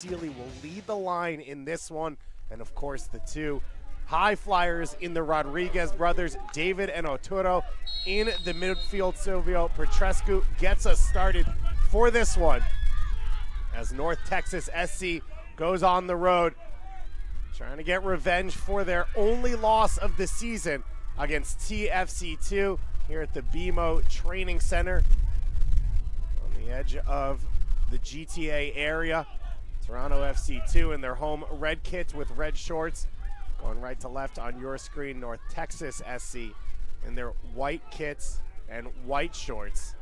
Sealy will lead the line in this one. And of course, the two high flyers in the Rodriguez brothers, David and Arturo in the midfield. Silvio Petrescu gets us started for this one as North Texas SC goes on the road trying to get revenge for their only loss of the season against TFC2 here at the BMO Training Center on the edge of the GTA area. Toronto FC2 in their home red kits with red shorts. Going right to left on your screen, North Texas SC in their white kits and white shorts.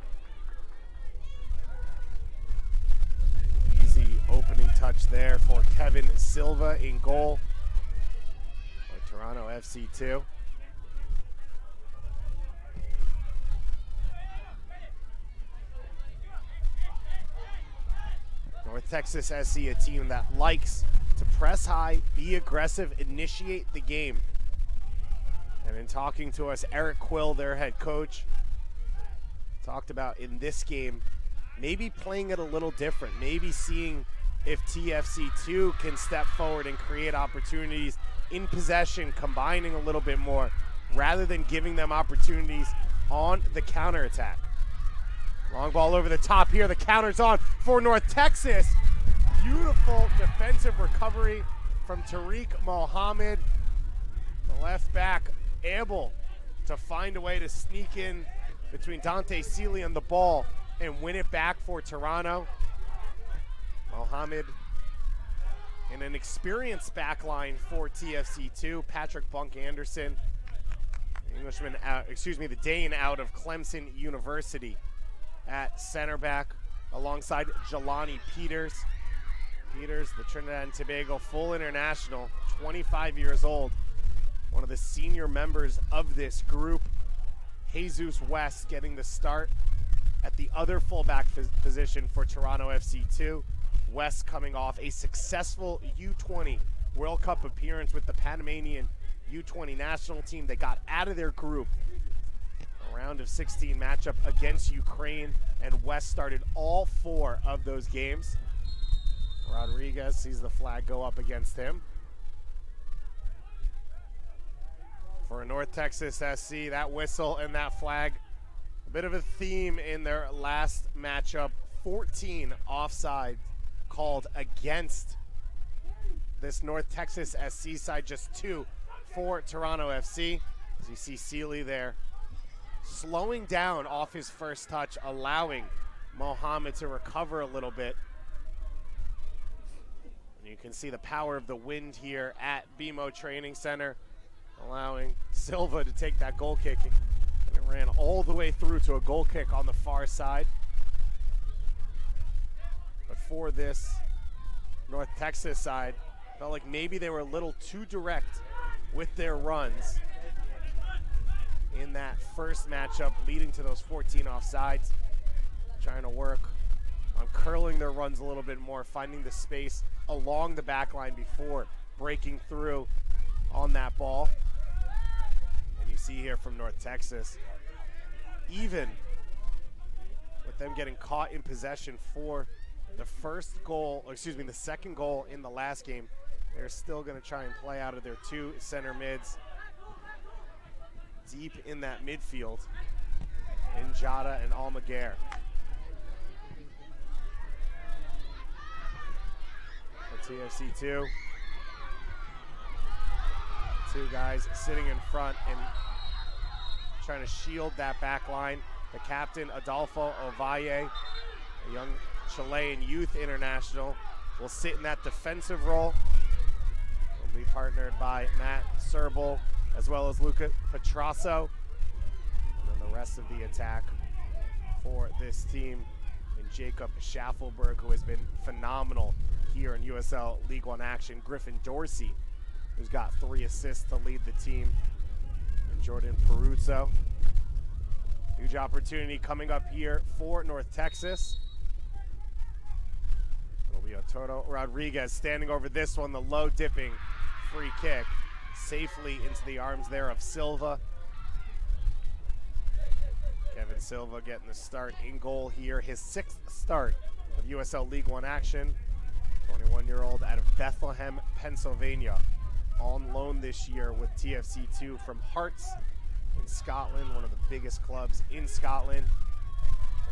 Easy opening touch there for Kevin Silva in goal for Toronto FC2. North Texas SC, a uh, team that likes to press high, be aggressive, initiate the game. And in talking to us, Eric Quill, their head coach, talked about in this game maybe playing it a little different, maybe seeing if TFC2 can step forward and create opportunities in possession, combining a little bit more rather than giving them opportunities on the counterattack. Long ball over the top here. The counter's on for North Texas. Beautiful defensive recovery from Tariq Mohammed. The left back able to find a way to sneak in between Dante Sealy and the ball and win it back for Toronto. Mohammed in an experienced back line for TFC2. Patrick Bunk-Andersen, Englishman, out, excuse me, the Dane out of Clemson University at center back alongside Jelani Peters. Peters, the Trinidad and Tobago full international, 25 years old, one of the senior members of this group. Jesus West getting the start at the other fullback position for Toronto FC2. West coming off a successful U20 World Cup appearance with the Panamanian U20 national team. They got out of their group round of 16 matchup against Ukraine, and West started all four of those games. Rodriguez sees the flag go up against him. For North Texas SC, that whistle and that flag, a bit of a theme in their last matchup. 14 offside called against this North Texas SC side, just two for Toronto FC. As you see Sealy there slowing down off his first touch, allowing Mohammed to recover a little bit. And you can see the power of the wind here at BMO Training Center, allowing Silva to take that goal kick. And it ran all the way through to a goal kick on the far side. But for this North Texas side, felt like maybe they were a little too direct with their runs in that first matchup, leading to those 14 offsides. Trying to work on curling their runs a little bit more, finding the space along the back line before breaking through on that ball. And you see here from North Texas, even with them getting caught in possession for the first goal, excuse me, the second goal in the last game, they're still going to try and play out of their two center mids deep in that midfield in Jada and Almaguer. TFC 2. Two guys sitting in front and trying to shield that back line. The captain, Adolfo Ovalle, a young Chilean youth international, will sit in that defensive role. Will be partnered by Matt Serbel as well as Luca Petrasso. And then the rest of the attack for this team and Jacob Shaffelburg, who has been phenomenal here in USL League One action. Griffin Dorsey, who's got three assists to lead the team. And Jordan Perruzza. Huge opportunity coming up here for North Texas. It'll be Rodriguez standing over this one, the low dipping free kick safely into the arms there of Silva. Kevin Silva getting the start in goal here, his sixth start of USL League One action. 21-year-old out of Bethlehem, Pennsylvania, on loan this year with TFC2 from Hearts in Scotland, one of the biggest clubs in Scotland.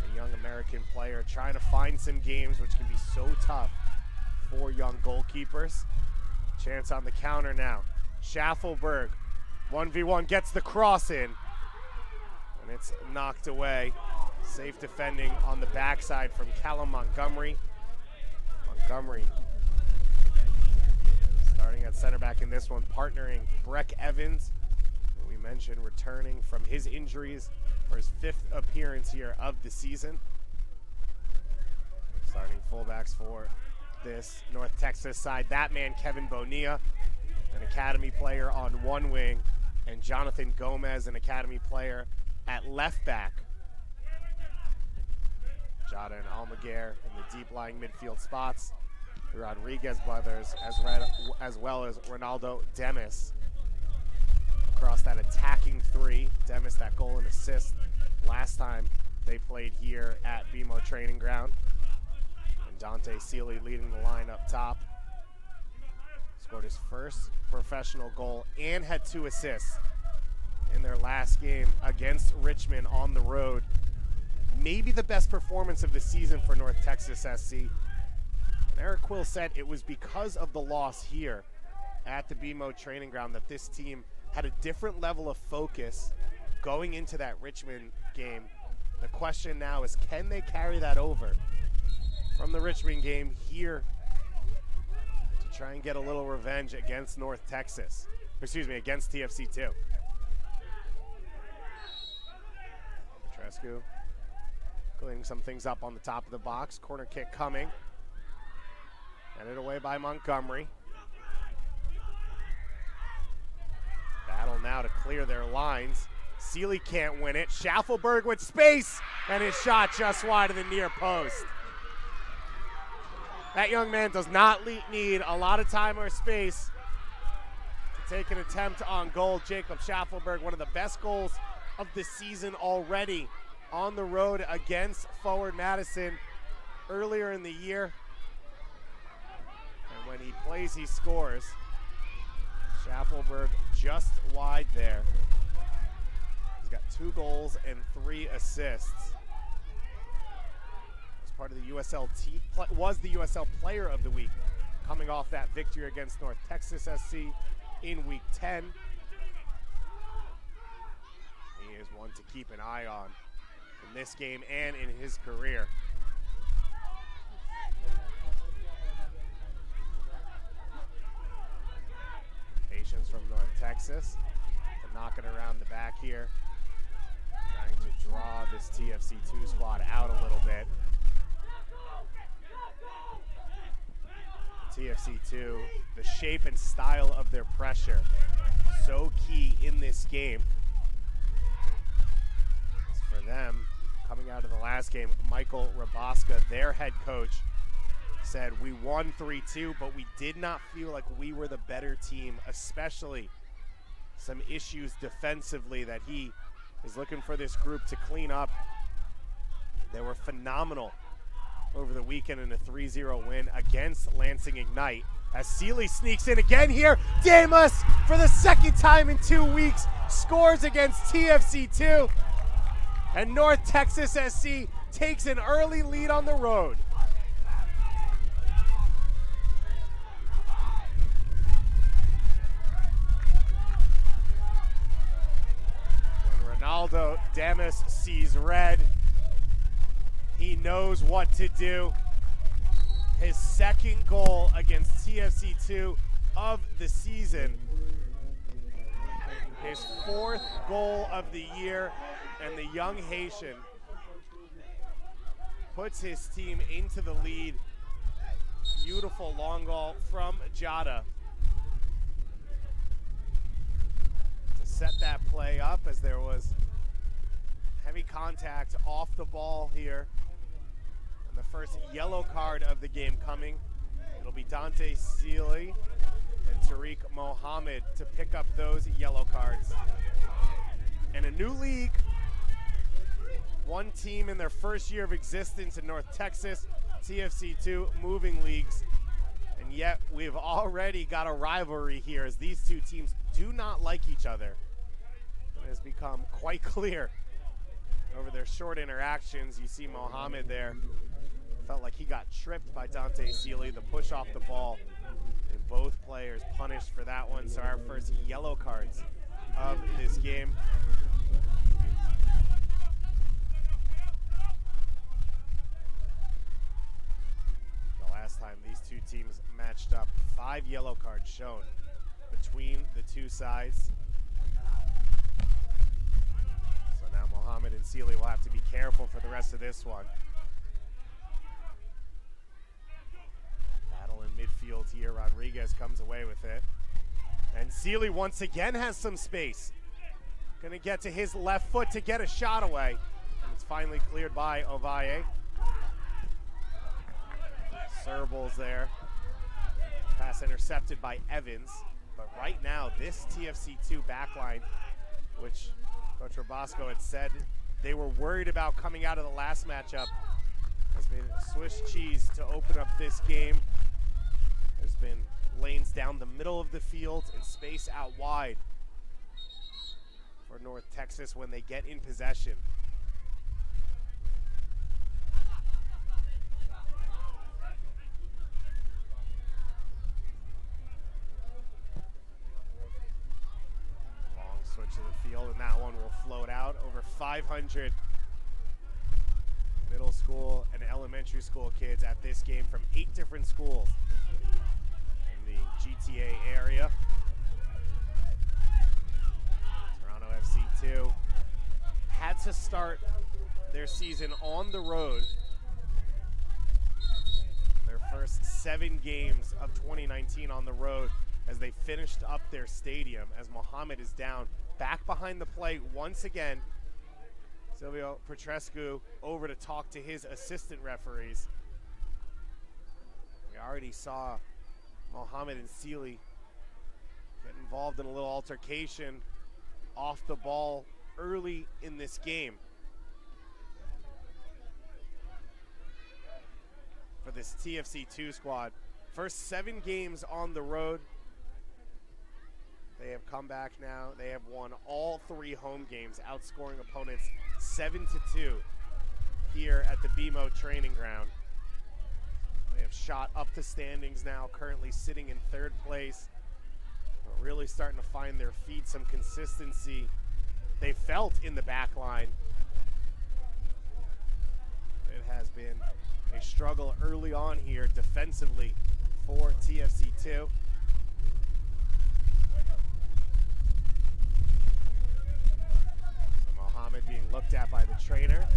And a young American player trying to find some games, which can be so tough for young goalkeepers. Chance on the counter now. Shaffelburg, 1v1, gets the cross in. And it's knocked away. Safe defending on the backside from Callum Montgomery. Montgomery starting at center back in this one, partnering Brecc Evans, we mentioned returning from his injuries for his fifth appearance here of the season. Starting fullbacks for this North Texas side. That man, Kevin Bonilla, an academy player on one wing, and Jonathan Gomez, an academy player at left back. Jada and Almaguer in the deep lying midfield spots. The Rodriguez brothers, as, as well as Ronaldo Damus. Across that attacking three. Damus, that goal and assist last time they played here at BMO Training Ground. And Dante Sealy leading the line up top. Scored his first professional goal and had two assists in their last game against Richmond on the road maybe the best performance of the season for North Texas SC. Eric Quill said it was because of the loss here at the BMO training ground that this team had a different level of focus going into that Richmond game. The question now is can they carry that over from the Richmond game here try and get a little revenge against North Texas? Excuse me, against TFC2. Petrescu Cleaning some things up on the top of the box. Corner kick coming. Headed away by Montgomery. Battle now to clear their lines. Sealy can't win it. Shaffelburg with space, and his shot just wide of the near post. That young man does not need a lot of time or space to take an attempt on goal. Jacob Shaffelburg, one of the best goals of the season already on the road against Forward Madison earlier in the year. And when he plays, he scores. Shaffelburg just wide there. He's got two goals and three assists. Part of the USL team, was the USL Player of the Week, coming off that victory against North Texas SC in Week 10. He is one to keep an eye on in this game and in his career. Patience from North Texas to knock it around the back here. Trying to draw this TFC2 squad out a little bit. TFC2, the shape and style of their pressure, so key in this game. As for them, coming out of the last game, Michael Rabasca, their head coach, said, We won 3 2, but we did not feel like we were the better team, especially some issues defensively that he is looking for this group to clean up. They were phenomenal over the weekend in a 3 0 win against Lansing Ignite. As Sealy sneaks in again here, Damus, for the second time in two weeks, scores against TFC2 and North Texas SC takes an early lead on the road. When Ronaldo Damus sees red, knows what to do. His second goal against TFC2 of the season. His fourth goal of the year and the young Haitian puts his team into the lead. Beautiful long goal from Jada to set that play up as there was heavy contact off the ball here. The first yellow card of the game coming. It'll be Dante Sealy and Tariq Mohammed to pick up those yellow cards. And a new league one team in their first year of existence in North Texas, TFC2 moving leagues And yet we've already got a rivalry here as these two teams do not like each other. It has become quite clear over their short interactions. You see Mohammed there. Felt like he got tripped by Dante Sealy, the push off the ball. And both players punished for that one. So our first yellow cards of this game. The last time these two teams matched up, five yellow cards shown between the two sides. So now Mohammed and Sealy will have to be careful for the rest of this one. Battle in midfield here. Rodriguez comes away with it. And Sealy once again has some space. Gonna get to his left foot to get a shot away. And it's finally cleared by Ovalle. Serbal's there. Pass intercepted by Evans. But right now, this TFC2 backline, which Coach Rabasca had said they were worried about coming out of the last matchup, has been Swiss cheese to open up this game. There's been lanes down the middle of the field and space out wide for North Texas when they get in possession. Long switch to the field, and that one will float out over 500 middle school and elementary school kids at this game from eight different schools the GTA area. Toronto FC2 had to start their season on the road. Their first seven games of 2019 on the road as they finished up their stadium as Mohammed is down back behind the plate once again. Silvio Petrescu over to talk to his assistant referees. We already saw Mohammed and Sealy get involved in a little altercation off the ball early in this game. For this TFC 2 squad. First seven games on the road. They have come back now. They have won all three home games, outscoring opponents 7 to 2 here at the BMO training ground. Have shot up the standings now, currently sitting in third place. Really starting to find their feet, some consistency they felt in the back line. It has been a struggle early on here defensively for TFC2. So Mohammed being looked at by the trainer.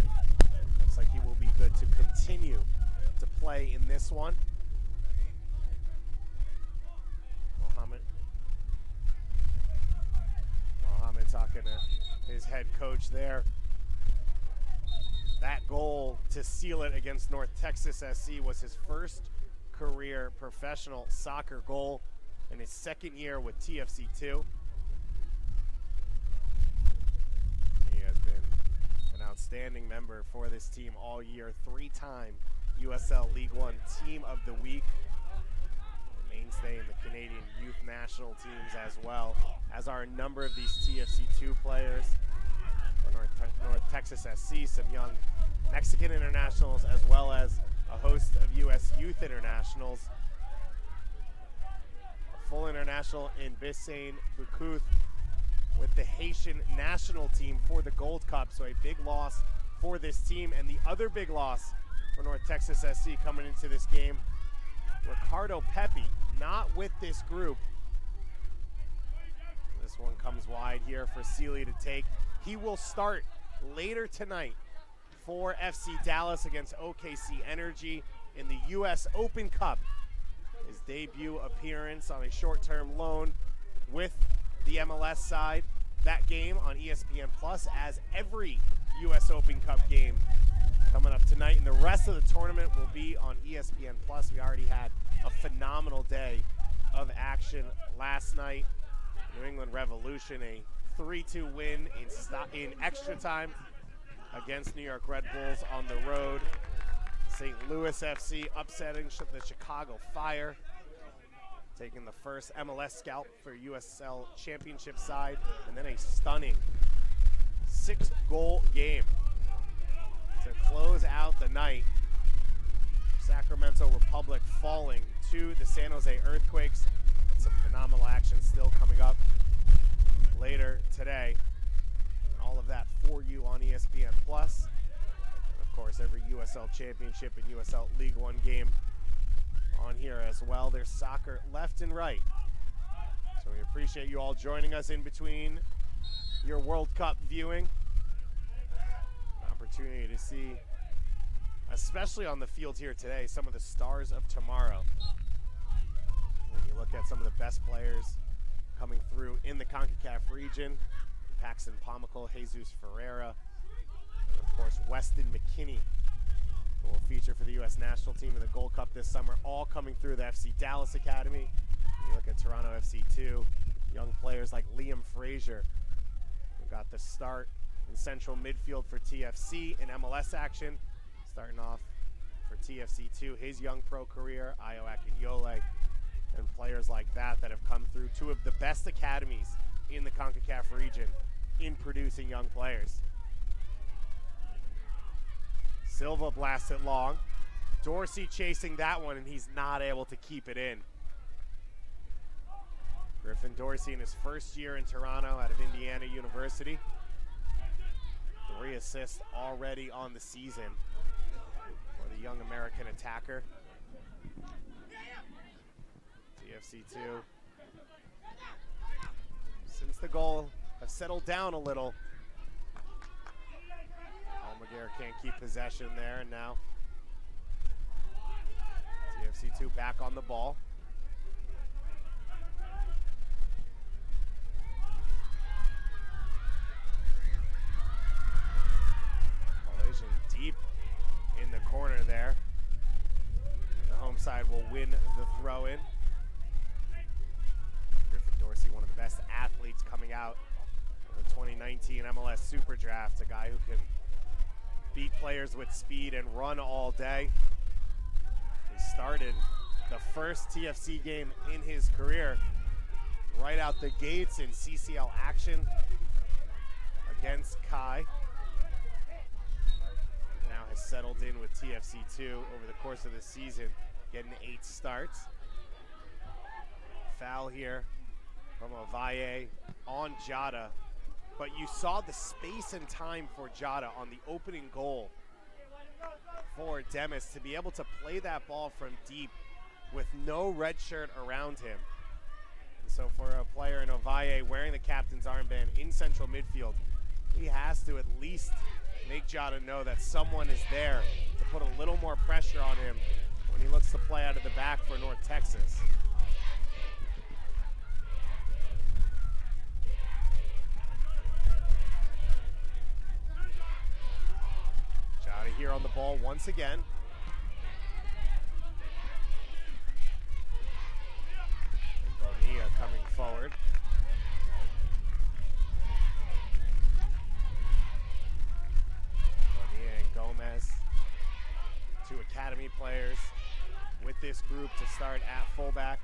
Looks like he will be good to continue to play in this one. Mohammed. Mohammed talking to his head coach there. That goal to seal it against North Texas SC was his first career professional soccer goal in his second year with TFC2. He has been an outstanding member for this team all year, three-time USL League One Team of the Week, mainstay in the Canadian Youth National teams as well, as are a number of these TFC2 players. North, North Texas SC, some young Mexican internationals, as well as a host of U.S. youth internationals. A full international in Bissain Bukouth with the Haitian national team for the Gold Cup. So a big loss for this team. And the other big loss for North Texas SC coming into this game, Ricardo Pepi, not with this group. This one comes wide here for Sealy to take. He will start later tonight for FC Dallas against OKC Energy in the U.S. Open Cup. His debut appearance on a short-term loan with the MLS side. That game on ESPN Plus as every U.S. Open Cup game coming up tonight. And the rest of the tournament will be on ESPN Plus. We already had a phenomenal day of action last night. New England Revolution, a 3-2 win in, in extra time against New York Red Bulls on the road. St. Louis FC upsetting the Chicago Fire. taking the first MLS scalp for USL Championship side, and then a stunning six goal game to close out the night. Sacramento Republic falling to the San Jose Earthquakes. Some phenomenal action still coming up later today. And all of that for you on ESPN Plus. And of course, every USL Championship and USL League One game on here as well. There's soccer left and right. So we appreciate you all joining us in between your World Cup viewing. Opportunity to see, especially on the field here today, some of the stars of tomorrow. When you look at some of the best players coming through in the CONCACAF region, Paxton Pomykal, Jesus Ferreira, and of course Weston McKennie, who will feature for the U.S. national team in the Gold Cup this summer, all coming through the FC Dallas Academy. You look at Toronto FC2, young players like Liam Fraser, who got the start in central midfield for TFC in MLS action, starting off for TFC2, his young pro career, Ayo Akinola, and players like that that have come through two of the best academies in the CONCACAF region in producing young players. Silva blasts it long. Dorsey chasing that one, and he's not able to keep it in. Griffin Dorsey in his first year in Toronto out of Indiana University. Three assists already on the season for the young American attacker. TFC2. Since the goal have settled down a little, Almaguer can't keep possession there, and now TFC2 back on the ball. Collision deep in the corner there. The home side will win the throw in. Griffin Dorsey, one of the best athletes coming out of the 2019 MLS Super Draft, a guy who can beat players with speed and run all day. He started the first TFC game in his career right out the gates in CCL action against Kai. Has settled in with TFC2 over the course of the season, getting eight starts. Foul here from Ovalle on Jada but you saw the space and time for Jada on the opening goal for Damus to be able to play that ball from deep with no red shirt around him. And so for a player in Ovalle wearing the captain's armband in central midfield, he has to at least make Jada know that someone is there to put a little more pressure on him when he looks to play out of the back for North Texas. Jada here on the ball once again. Start at fullback.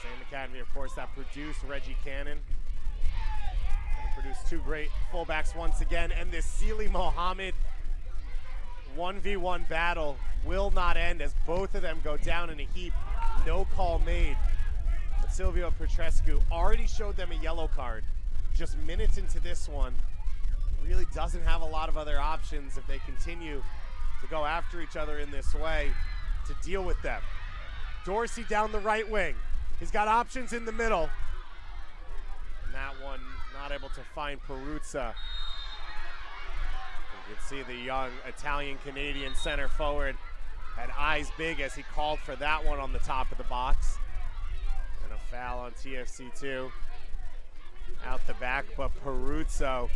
Same academy, of course, that produced Reggie Cannon. Produced two great fullbacks once again, and this Sealy Mohammed 1v1 battle will not end as both of them go down in a heap. No call made. But Silvio Petrescu already showed them a yellow card. Just minutes into this one, really doesn't have a lot of other options if they continue to go after each other in this way to deal with them. Dorsey down the right wing. He's got options in the middle. And that one not able to find Perruzza. You can see the young Italian-Canadian center forward had eyes big as he called for that one on the top of the box. And a foul on TFC2 out the back, but Perruzza,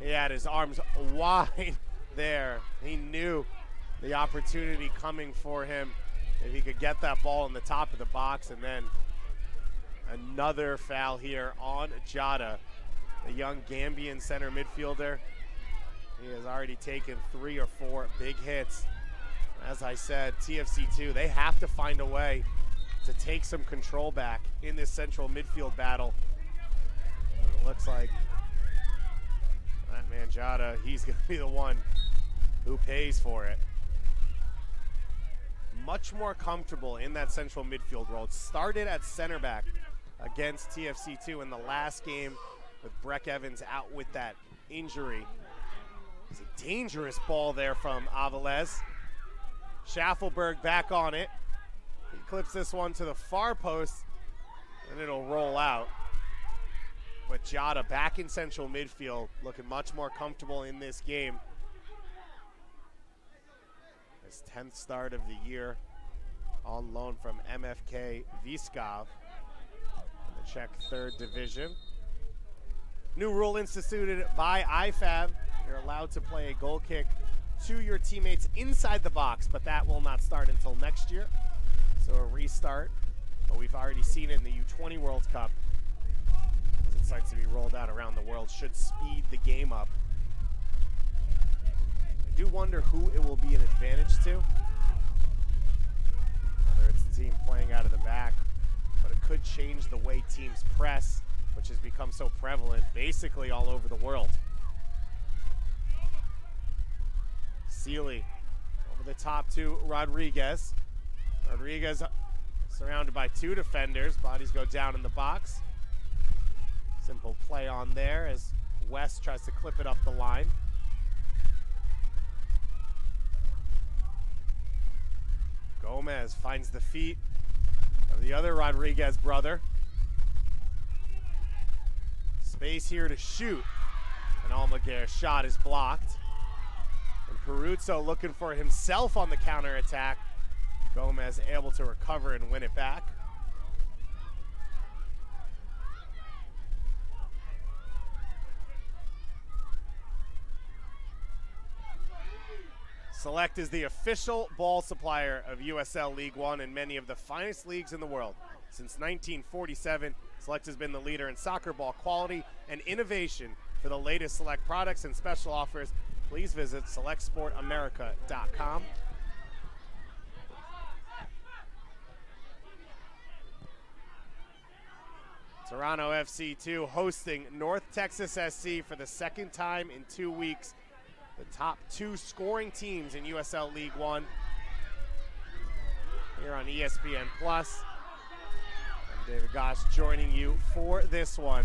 he had his arms wide there. He knew the opportunity coming for him if he could get that ball in the top of the box. And then another foul here on Jada, the young Gambian center midfielder. He has already taken three or four big hits. As I said, TFC2, they have to find a way to take some control back in this central midfield battle. It looks like that man Jada, he's going to be the one who pays for it. Much more comfortable in that central midfield role. It started at center back against TFC2 in the last game with Brecc Evans out with that injury. It's a dangerous ball there from Aviles. Shaffelburg back on it. He clips this one to the far post, and it'll roll out. But Jada back in central midfield, looking much more comfortable in this game. His 10th start of the year on loan from MFK Vyškov in the Czech third division. New rule instituted by IFAB. You're allowed to play a goal kick to your teammates inside the box, but that will not start until next year. So a restart, but we've already seen it in the U20 World Cup. As it starts to be rolled out around the world, should speed the game up. I do wonder who it will be an advantage to. Whether it's the team playing out of the back, but it could change the way teams press, which has become so prevalent basically all over the world. Sealy over the top to Rodriguez. Rodriguez surrounded by two defenders. Bodies go down in the box. Simple play on there as West tries to clip it up the line. Gomez finds the feet of the other Rodriguez brother. Space here to shoot. And Almaguer's shot is blocked. And Perruzza looking for himself on the counter attack. Gomez able to recover and win it back. Select is the official ball supplier of USL League One and many of the finest leagues in the world. Since 1947, Select has been the leader in soccer ball quality and innovation. For the latest Select products and special offers, please visit selectsportamerica.com. Toronto FC2 hosting North Texas SC for the second time in two weeks. The top two scoring teams in USL League One. Here on ESPN Plus. I'm David Goss joining you for this one.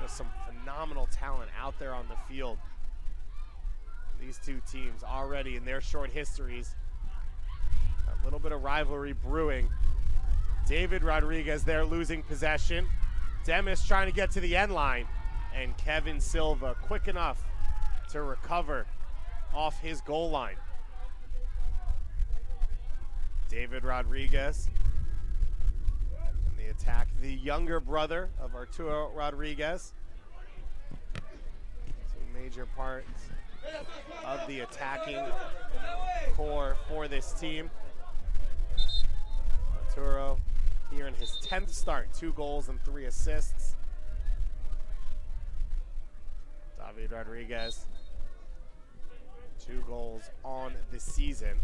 Just some phenomenal talent out there on the field. These two teams already in their short histories. A little bit of rivalry brewing David Rodriguez there losing possession. Damus trying to get to the end line. And Kevin Silva quick enough to recover off his goal line. David Rodriguez in the attack, the younger brother of Arturo Rodriguez. Two major parts of the attacking core for this team. Arturo here in his 10th start, two goals and three assists. David Rodriguez, two goals on the season.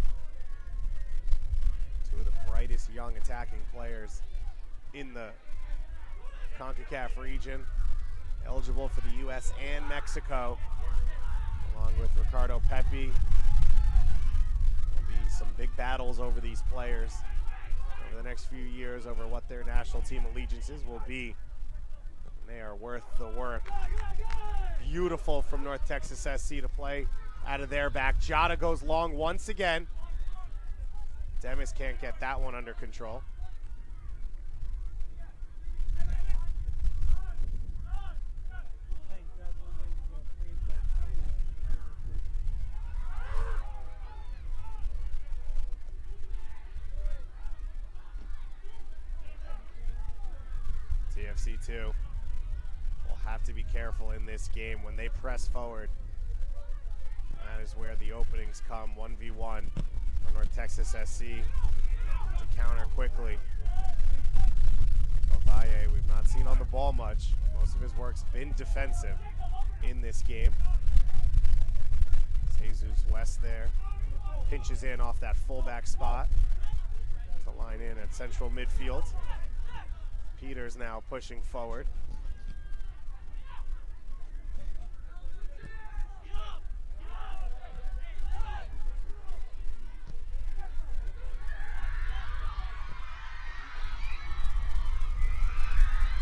Two of the brightest young attacking players in the CONCACAF region, eligible for the U.S. and Mexico, along with Ricardo Pepi. There'll be some big battles over these players over the next few years over what their national team allegiances will be. And they are worth the work. Beautiful from North Texas SC to play out of their back. Jada goes long once again. Damus can't get that one under control. TFC2 will have to be careful in this game when they press forward. Is where the openings come, 1v1 for North Texas SC to counter quickly. Ovalle, we've not seen on the ball much. Most of his work's been defensive in this game. Jesus West there pinches in off that fullback spot to line in at central midfield. Peters now pushing forward.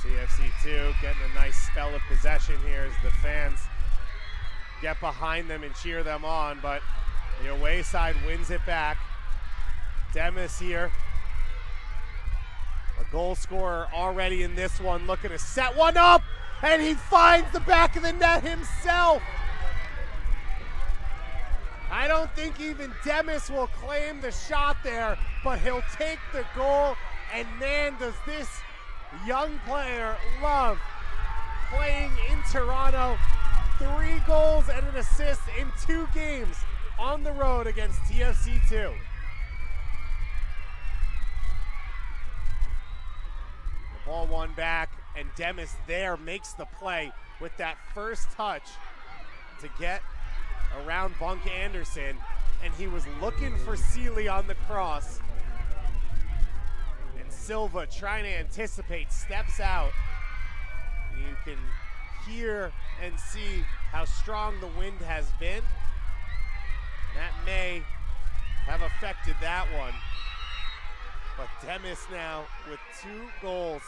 TFC2 getting a nice spell of possession here as the fans get behind them and cheer them on, but the away side wins it back. Damus here, a goal scorer already in this one, looking to set one up, and he finds the back of the net himself. I don't think even Damus will claim the shot there, but he'll take the goal, and man, does this young player love playing in Toronto. Three goals and an assist in two games on the road against TFC2. The ball won back, and Damus there makes the play with that first touch to get around Bunk-Andersen, and he was looking for Sealy on the cross. And Silva trying to anticipate, steps out. You can hear and see how strong the wind has been. That may have affected that one. But Damus now with two goals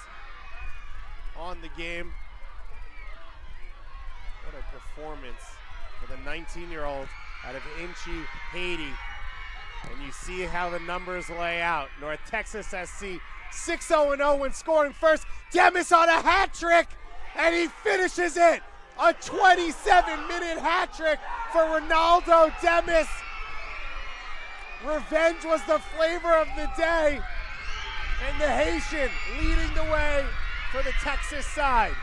on the game. What a performance for the 19 year old out of Inchy, Haiti. And you see how the numbers lay out. North Texas SC 6 0 0 when scoring first. Damus on a hat trick, and he finishes it. A 27 minute hat trick for Ronaldo Damus. Revenge was the flavor of the day, and the Haitian leading the way for the Texas side.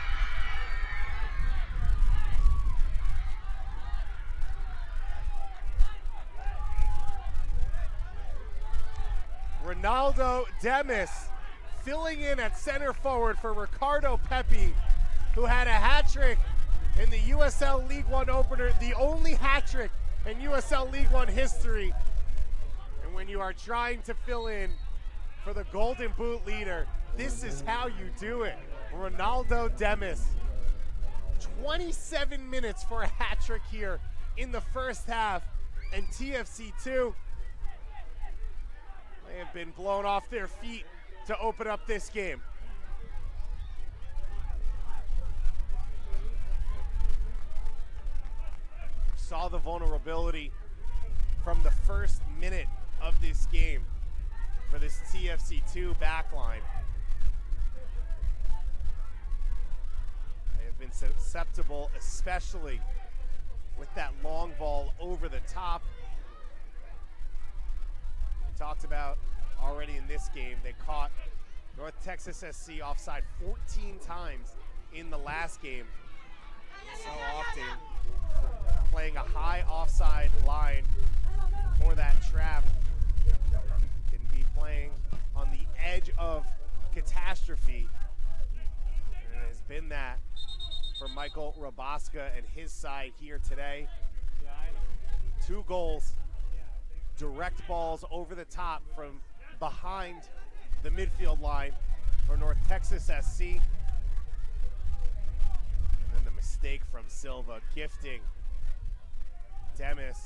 Ronaldo Damus filling in at center forward for Ricardo Pepi, who had a hat trick in the USL League One opener, the only hat trick in USL League One history. And when you are trying to fill in for the Golden Boot leader, this is how you do it. Ronaldo Damus. 27 minutes for a hat trick here in the first half, and TFC2 they have been blown off their feet to open up this game. Saw the vulnerability from the first minute of this game for this TFC2 backline. They have been susceptible, especially with that long ball over the top We talked about already in this game. They caught North Texas SC offside 14 times in the last game. So often playing a high offside line for that trap can be playing on the edge of catastrophe. And it has been that for Michael Rabasca and his side here today. Two goals direct balls over the top from behind the midfield line for North Texas SC. And then the mistake from Silva, gifting Damus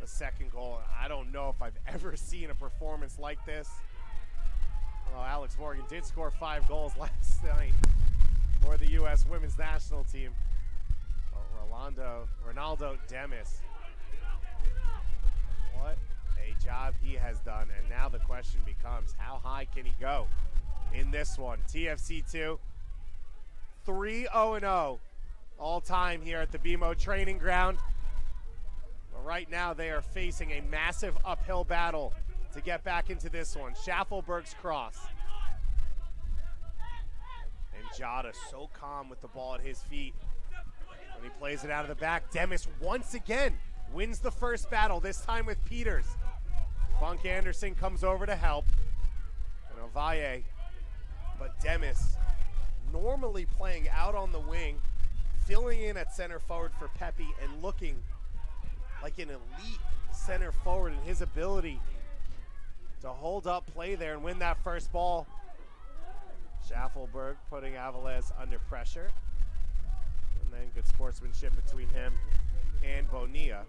the second goal. I don't know if I've ever seen a performance like this. Well, Alex Morgan did score five goals last night for the U.S. women's national team. Rolando, Ronaldo Damus what a job he has done. And now the question becomes, how high can he go in this one? TFC 2, 3 0 all time here at the BMO training ground. But right now they are facing a massive uphill battle to get back into this one. Shaffelburg's cross. And Jada so calm with the ball at his feet. When he plays it out of the back, Damus once again wins the first battle, this time with Peters. Bunk-Andersen comes over to help. And Ovalle, but Damus normally playing out on the wing, filling in at center forward for Pepe and looking like an elite center forward in his ability to hold up play there and win that first ball. Shaffelburg putting Aviles under pressure. And then good sportsmanship between him and Bonilla.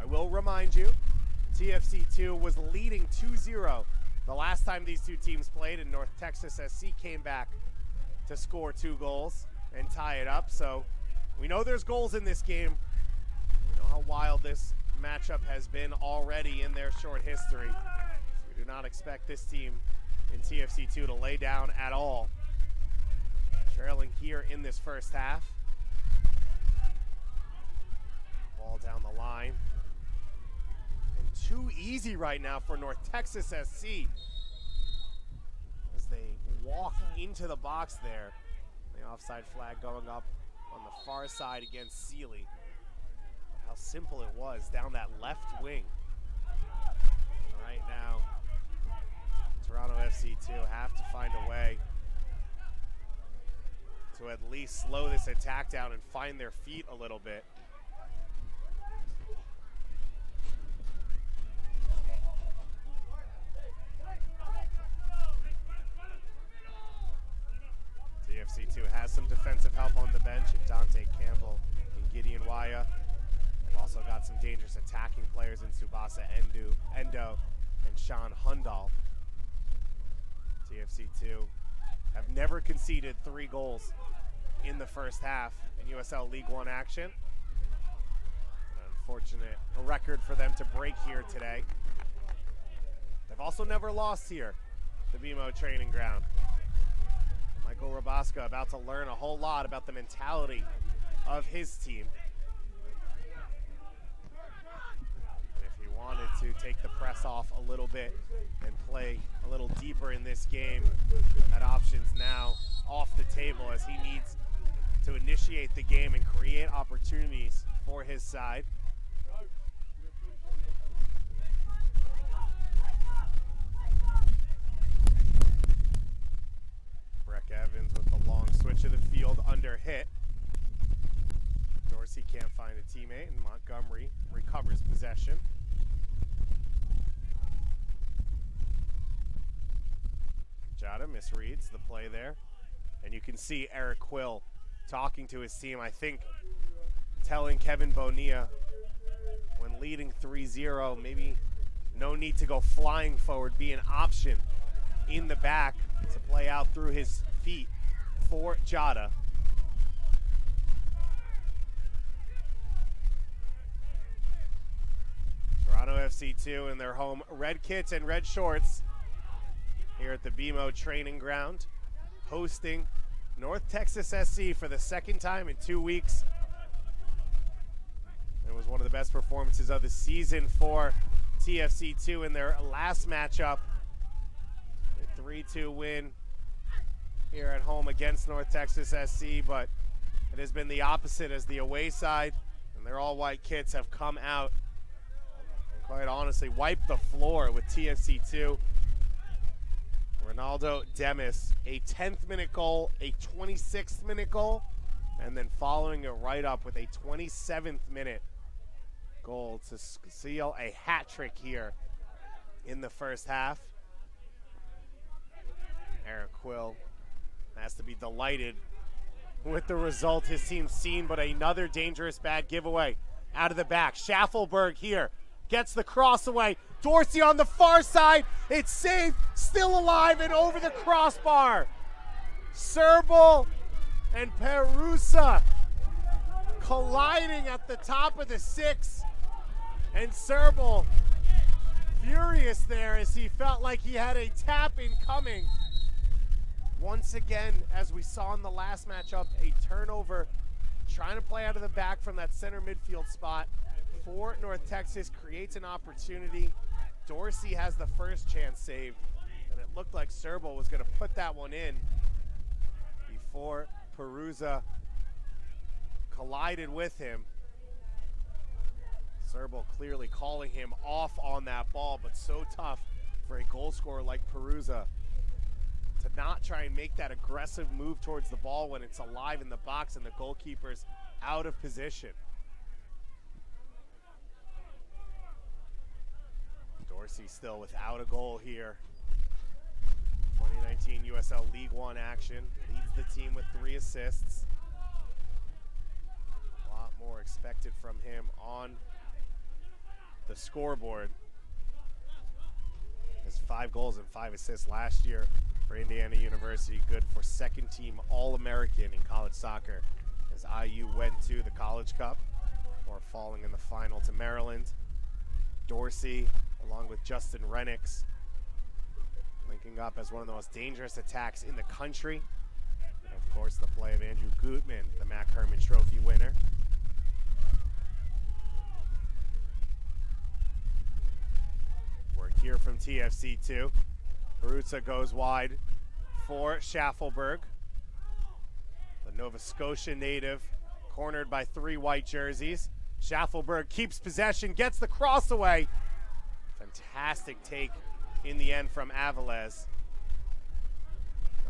I will remind you, TFC2 was leading 2-0 the last time these two teams played, and North Texas SC came back to score two goals and tie it up. So we know there's goals in this game. How wild this matchup has been already in their short history. We do not expect this team in TFC2 to lay down at all. Trailing here in this first half. Ball down the line. And too easy right now for North Texas SC as they walk into the box there. The offside flag going up on the far side against Sealy. Simple it was down that left wing. Right now, Toronto FC2 have to find a way to at least slow this attack down and find their feet a little bit. TFC2 has some defensive help on the bench and Dante Campbell and Gideon Waya. Also got some dangerous attacking players in Tsubasa Endo, Endo and Shaan Hundal. TFC2 have never conceded three goals in the first half in USL League One action. An unfortunate record for them to break here today. They've also never lost here, the BMO training ground. Michael Rabasca about to learn a whole lot about the mentality of his team. If he wanted to take the press off a little bit and play a little deeper in this game, that option's now off the table as he needs to initiate the game and create opportunities for his side. Brecc Evans with the long switch of the field under hit. Dorsey can't find a teammate, and Montgomery recovers possession. Jada misreads the play there. And you can see Eric Quill talking to his team. I think telling Kevin Bonilla when leading 3-0, maybe no need to go flying forward, be an option in the back to play out through his feet for Jada. Toronto FC2 in their home red kits and red shorts here at the BMO training ground, hosting North Texas SC for the second time in two weeks. It was one of the best performances of the season for TFC2 in their last matchup. A 3-2 win here at home against North Texas SC, but it has been the opposite as the away side and their all-white kits have come out and quite honestly wiped the floor with TFC2. Ronaldo Damus, a 10th minute goal, a 26th minute goal, and then following it right up with a 27th minute goal to seal a hat trick here in the first half. Eric Quill has to be delighted with the result his team's seen, but another dangerous bad giveaway out of the back. Shaffelburg here gets the cross away. Dorsey on the far side. It's safe, still alive, and over the crossbar. Serbil and Perruzza colliding at the top of the six. And Serbil furious there as he felt like he had a tap incoming. Once again, as we saw in the last matchup, a turnover trying to play out of the back from that center midfield spot for North Texas creates an opportunity. Dorsey has the first chance saved, and it looked like Serbo was going to put that one in before Perruzza collided with him. Serbo clearly calling him off on that ball, but so tough for a goal scorer like Perruzza to not try and make that aggressive move towards the ball when it's alive in the box and the goalkeeper's out of position. Dorsey still without a goal here. 2019 USL League One action. Leads the team with three assists. A lot more expected from him on the scoreboard. His five goals and five assists last year for Indiana University. Good for second team All-American in college soccer as IU went to the College Cup or falling in the final to Maryland. Dorsey, along with Justin Rennicks, linking up as one of the most dangerous attacks in the country. And of course, the play of Andrew Gutman, the Mac Hermann Trophy winner. Work here from TFC2. Perruzza goes wide for Shaffelburg. The Nova Scotia native, cornered by three white jerseys. Shaffelburg keeps possession, gets the cross away. Fantastic take in the end from Aviles.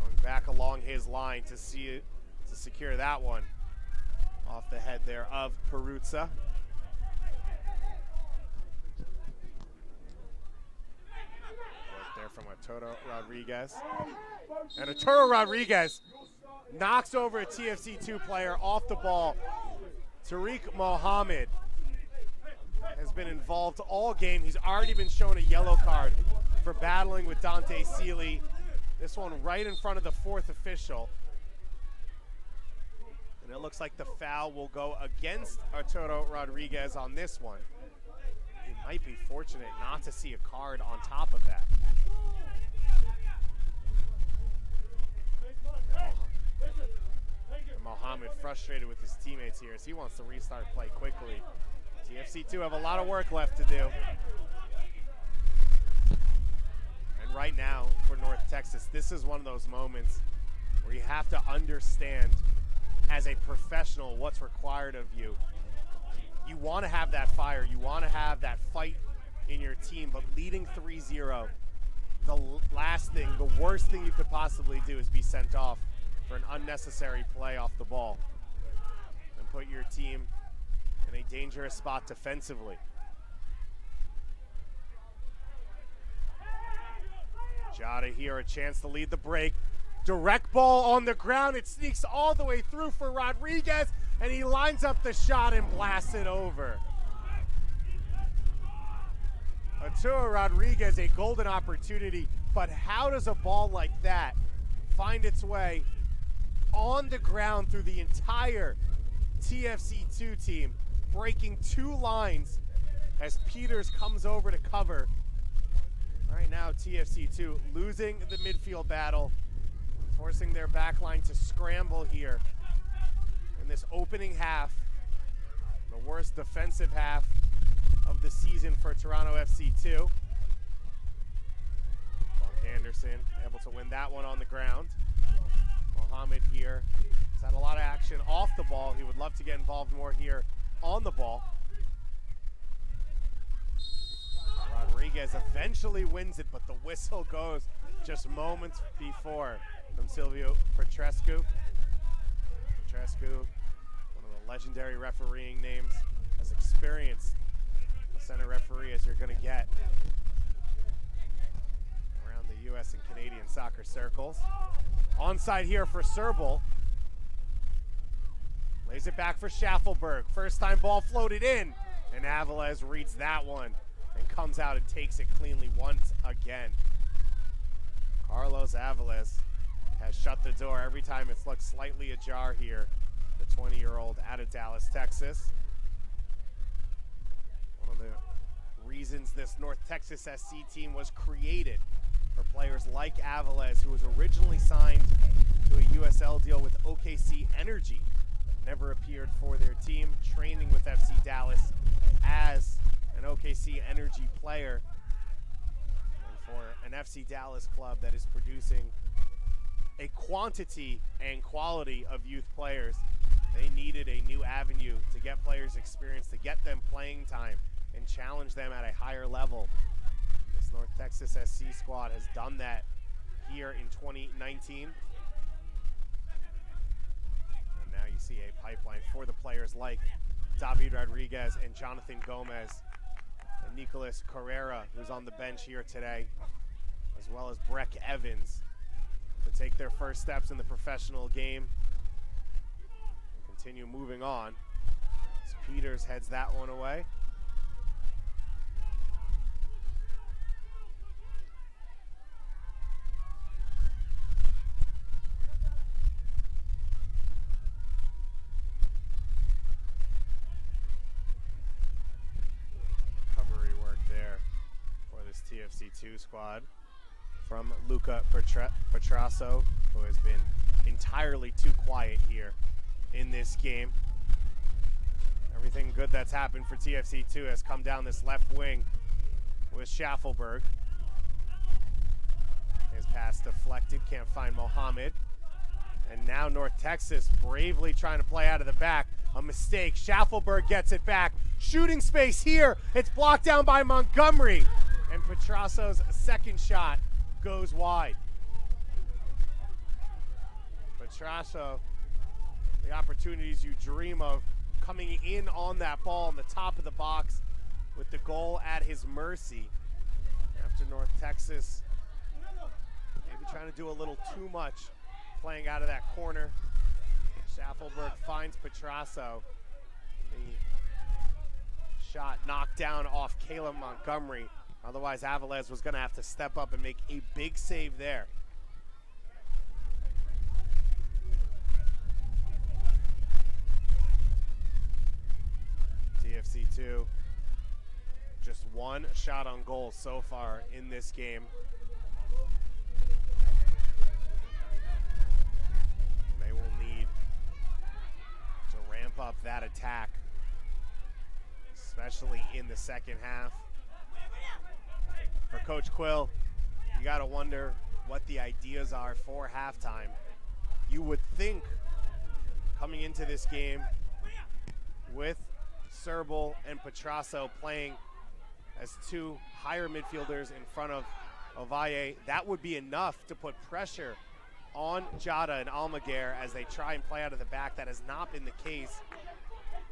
Going back along his line to see to secure that one. Off the head there of Perruzza. Right there from Arturo Rodriguez. And Arturo Rodriguez knocks over a TFC2 player off the ball. Tariq Mohammed has been involved all game. He's already been shown a yellow card for battling with Dante Sealy. This one right in front of the fourth official. And it looks like the foul will go against Arturo Rodriguez on this one. He might be fortunate not to see a card on top of that. Mohammed frustrated with his teammates here as he wants to restart play quickly. TFC2 have a lot of work left to do. And right now for North Texas, this is one of those moments where you have to understand as a professional what's required of you. You want to have that fire, you want to have that fight in your team, but leading 3-0, the last thing, the worst thing you could possibly do is be sent off for an unnecessary play off the ball and put your team a dangerous spot defensively. Jada here, a chance to lead the break. Direct ball on the ground. It sneaks all the way through for Rodriguez, and he lines up the shot and blasts it over. Arturo Rodriguez, a golden opportunity, but how does a ball like that find its way on the ground through the entire TFC2 team, breaking two lines as Peters comes over to cover. Right now, TFC2 losing the midfield battle, forcing their back line to scramble here in this opening half. The worst defensive half of the season for Toronto FC2. Bunk-Andersen able to win that one on the ground. Mohammed here has had a lot of action off the ball. He would love to get involved more here on the ball. Rodriguez eventually wins it, but the whistle goes just moments before from Silvio Petrescu. Petrescu, one of the legendary refereeing names, has experienced a center referee as you're going to get around the U.S. and Canadian soccer circles. Onside here for Serbal. Lays it back for Shaffelburg. First time ball floated in. And Aviles reads that one and comes out and takes it cleanly once again. Carlos Aviles has shut the door every time it's looked slightly ajar here. The 20-year-old out of Dallas, Texas. One of the reasons this North Texas SC team was created for players like Aviles, who was originally signed to a USL deal with OKC Energy, never appeared for their team, training with FC Dallas as an OKC Energy player, and for an FC Dallas club that is producing a quantity and quality of youth players. They needed a new avenue to get players experience, to get them playing time, and challenge them at a higher level. This North Texas SC squad has done that here in 2019. And see a pipeline for the players like David Rodriguez and Jonathan Gomez. And Nicholas Carrera, who's on the bench here today, as well as Brecc Evans, to take their first steps in the professional game and continue moving on. As Peters heads that one away. recovery work there for this TFC2 squad from Luca Petra- Petrasso, who has been entirely too quiet here in this game. Everything good that's happened for TFC2 has come down this left wing with Shaffelburg. His pass deflected, can't find Mohammed. And now North Texas bravely trying to play out of the back. A mistake. Shaffelburg gets it back. Shooting space here. It's blocked down by Montgomery. And Petrasso's second shot goes wide. Petrasso, the opportunities you dream of coming in on that ball on the top of the box with the goal at his mercy. After North Texas maybe trying to do a little too much playing out of that corner. Shaffelburg finds Petrasso. The shot knocked down off Caleb Montgomery. Otherwise, Avalez was going to have to step up and make a big save there. TFC2, just one shot on goal so far in this game. They will need to ramp up that attack, especially in the second half. For Coach Quill, you got to wonder what the ideas are for halftime. You would think coming into this game with Serbal and Petrasso playing as two higher midfielders in front of Ovalle, that would be enough to put pressure on Jada and Almaguer as they try and play out of the back. That has not been the case.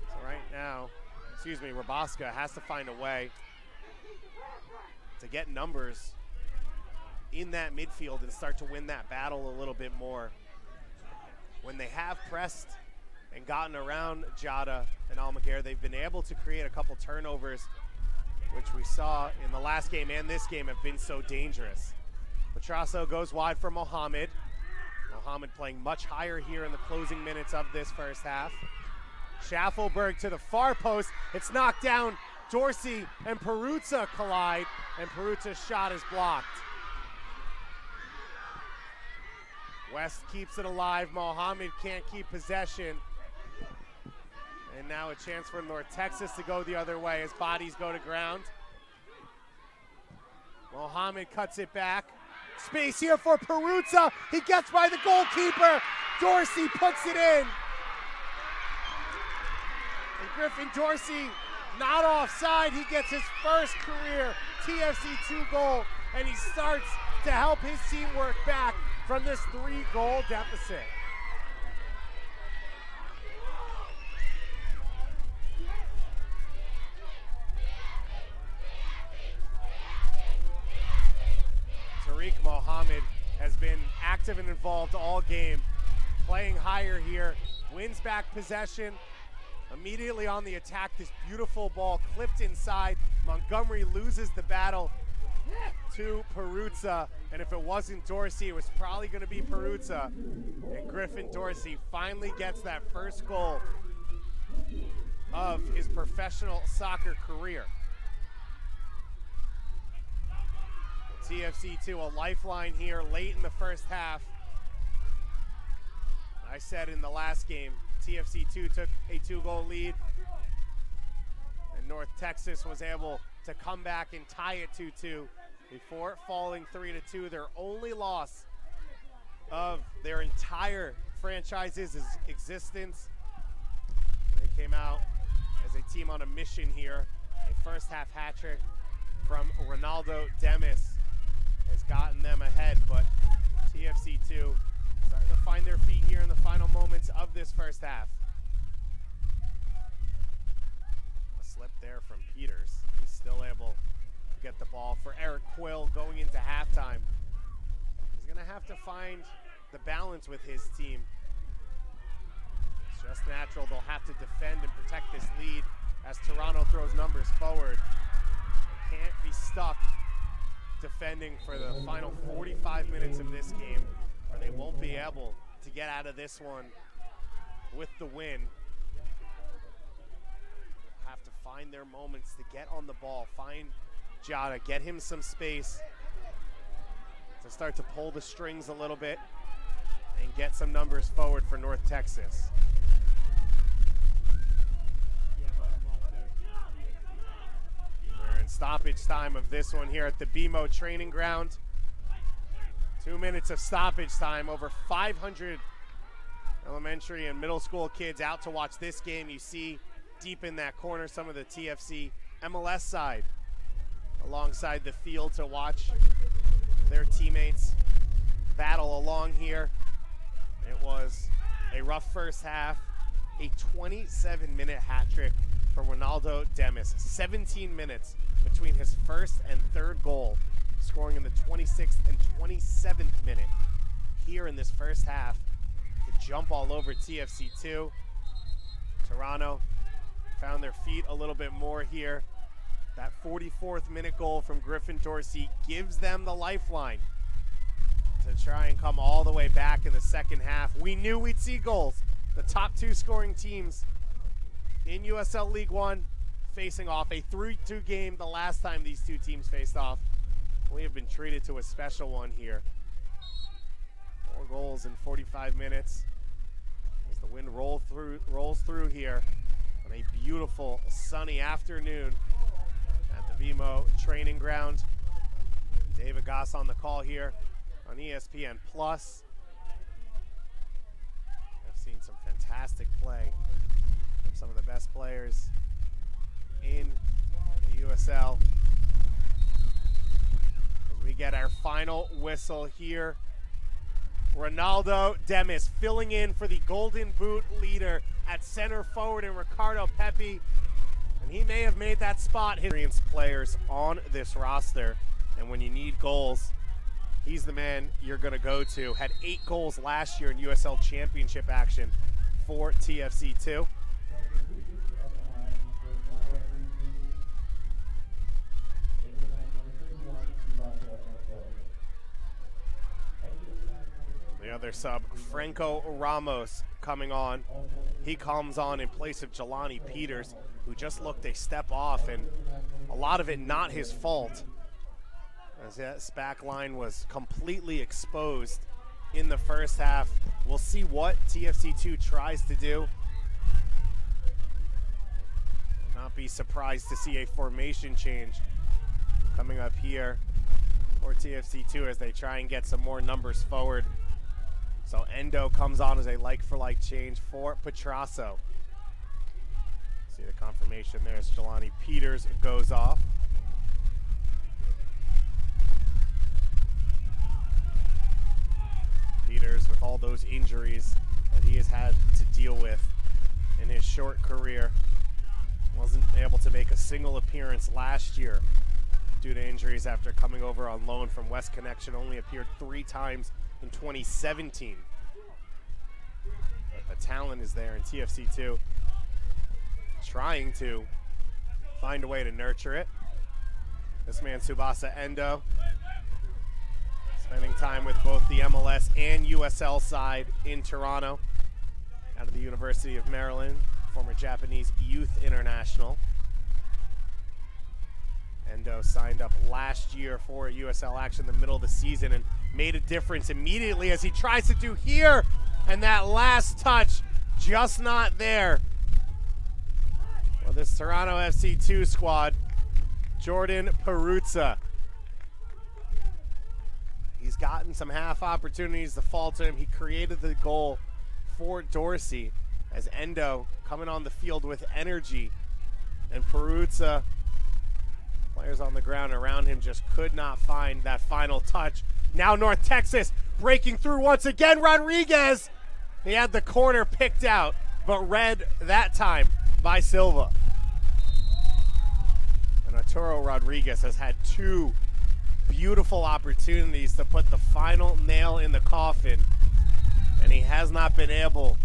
So right now, excuse me, Rabasca has to find a way to get numbers in that midfield and start to win that battle a little bit more. When they have pressed and gotten around Jada and Almaguer, they've been able to create a couple turnovers, which we saw in the last game and this game have been so dangerous. Petrasso goes wide for Mohammed. Mohammed playing much higher here in the closing minutes of this first half. Shaffelburg to the far post. It's knocked down. Dorsey and Perruzza collide, and Perruzza's shot is blocked. West keeps it alive. Mohammed can't keep possession. And now a chance for North Texas to go the other way as bodies go to ground. Mohammed cuts it back. Space here for Perruzza. He gets by the goalkeeper. Dorsey puts it in. And Griffin Dorsey not offside. He gets his first career TFC2 goal, and he starts to help his team work back from this three goal deficit. Tariq Mohammed has been active and involved all game, playing higher here, wins back possession, immediately on the attack. This beautiful ball clipped inside. Montgomery loses the battle to Perruzza, and if it wasn't Dorsey, it was probably going to be Perruzza. And Griffin Dorsey finally gets that first goal of his professional soccer career. TFC2 a lifeline here late in the first half. I said in the last game, TFC2 took a two goal lead, and North Texas was able to come back and tie it 2 2 before falling 3 2. Their only loss of their entire franchise's existence. They came out as a team on a mission here. A first half hat trick from Ronaldo Damus has gotten them ahead, but TFC2 starting to find their feet here in the final moments of this first half. A slip there from Peters. He's still able to get the ball for Eric Quill going into halftime. He's going to have to find the balance with his team. It's just natural they'll have to defend and protect this lead as Toronto throws numbers forward. They can't be stuck defending for the final 45 minutes of this game, or they won't be able to get out of this one with the win. Have to find their moments to get on the ball, find Jada, get him some space to start to pull the strings a little bit and get some numbers forward for North Texas. We're in stoppage time of this one here at the BMO training ground. Two minutes of stoppage time, over 500 elementary and middle school kids out to watch this game. You see deep in that corner some of the TFC MLS side alongside the field to watch their teammates battle along here. It was a rough first half, a 27 minute hat trick for Ronaldo Damus. 17 minutes between his first and third goal, scoring in the 26th and 27th minute here in this first half to jump all over TFC2. Toronto found their feet a little bit more here. That 44th minute goal from Griffin Dorsey gives them the lifeline to try and come all the way back in the second half. We knew we'd see goals. The top two scoring teams in USL League One facing off a 3-2 game the last time these two teams faced off. We have been treated to a special one here. Four goals in 45 minutes as the wind roll through, rolls through here on a beautiful sunny afternoon at the BMO training ground. David Goss on the call here on ESPN Plus. I've seen some fantastic play from some of the best players in the USL. We get our final whistle here. Ronaldo Damus filling in for the Golden Boot leader at center forward in Ricardo Pepi. And he may have made that spot. His players on this roster. And when you need goals, he's the man you're going to go to. Had eight goals last year in USL Championship action for TFC2. The other sub, Franco Ramos, coming on. He comes on in place of Jelani Peters, who just looked a step off, and a lot of it not his fault. As that back line was completely exposed in the first half. We'll see what TFC2 tries to do. Will not be surprised to see a formation change coming up here for TFC2 as they try and get some more numbers forward. So Endo comes on as a like-for-like change for Petrasso. See the confirmation there as Jelani Peters goes off. Peters with all those injuries that he has had to deal with in his short career. Wasn't able to make a single appearance last year due to injuries after coming over on loan from West Connection. Only appeared three times in 2017. But the talent is there in TFC2. Trying to find a way to nurture it. This man, Tsubasa Endo, spending time with both the MLS and USL side in Toronto out of the University of Maryland, former Japanese youth international. Endo signed up last year for USL action in the middle of the season and made a difference immediately as he tries to do here. And that last touch, just not there. Well, this Toronto FC2 squad, Jordan Perruzza. He's gotten some half opportunities to fall to him. He created the goal for Dorsey as Endo coming on the field with energy. And Perruzza Players on the ground around him just could not find that final touch. Now North Texas breaking through once again. Rodriguez. He had the corner picked out, but read that time by Silva. And Arturo Rodriguez has had two beautiful opportunities to put the final nail in the coffin, and he has not been able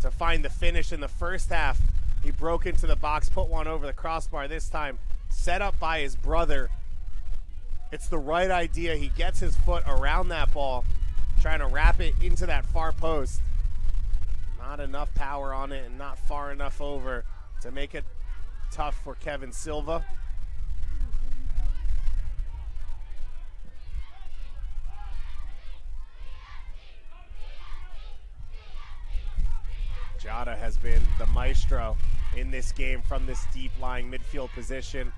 to find the finish in the first half. He broke into the box, put one over the crossbar this time, set up by his brother. It's the right idea. He gets his foot around that ball, trying to wrap it into that far post. Not enough power on it and not far enough over to make it tough for Kevin Silva. Jada has been the maestro in this game from this deep lying midfield position.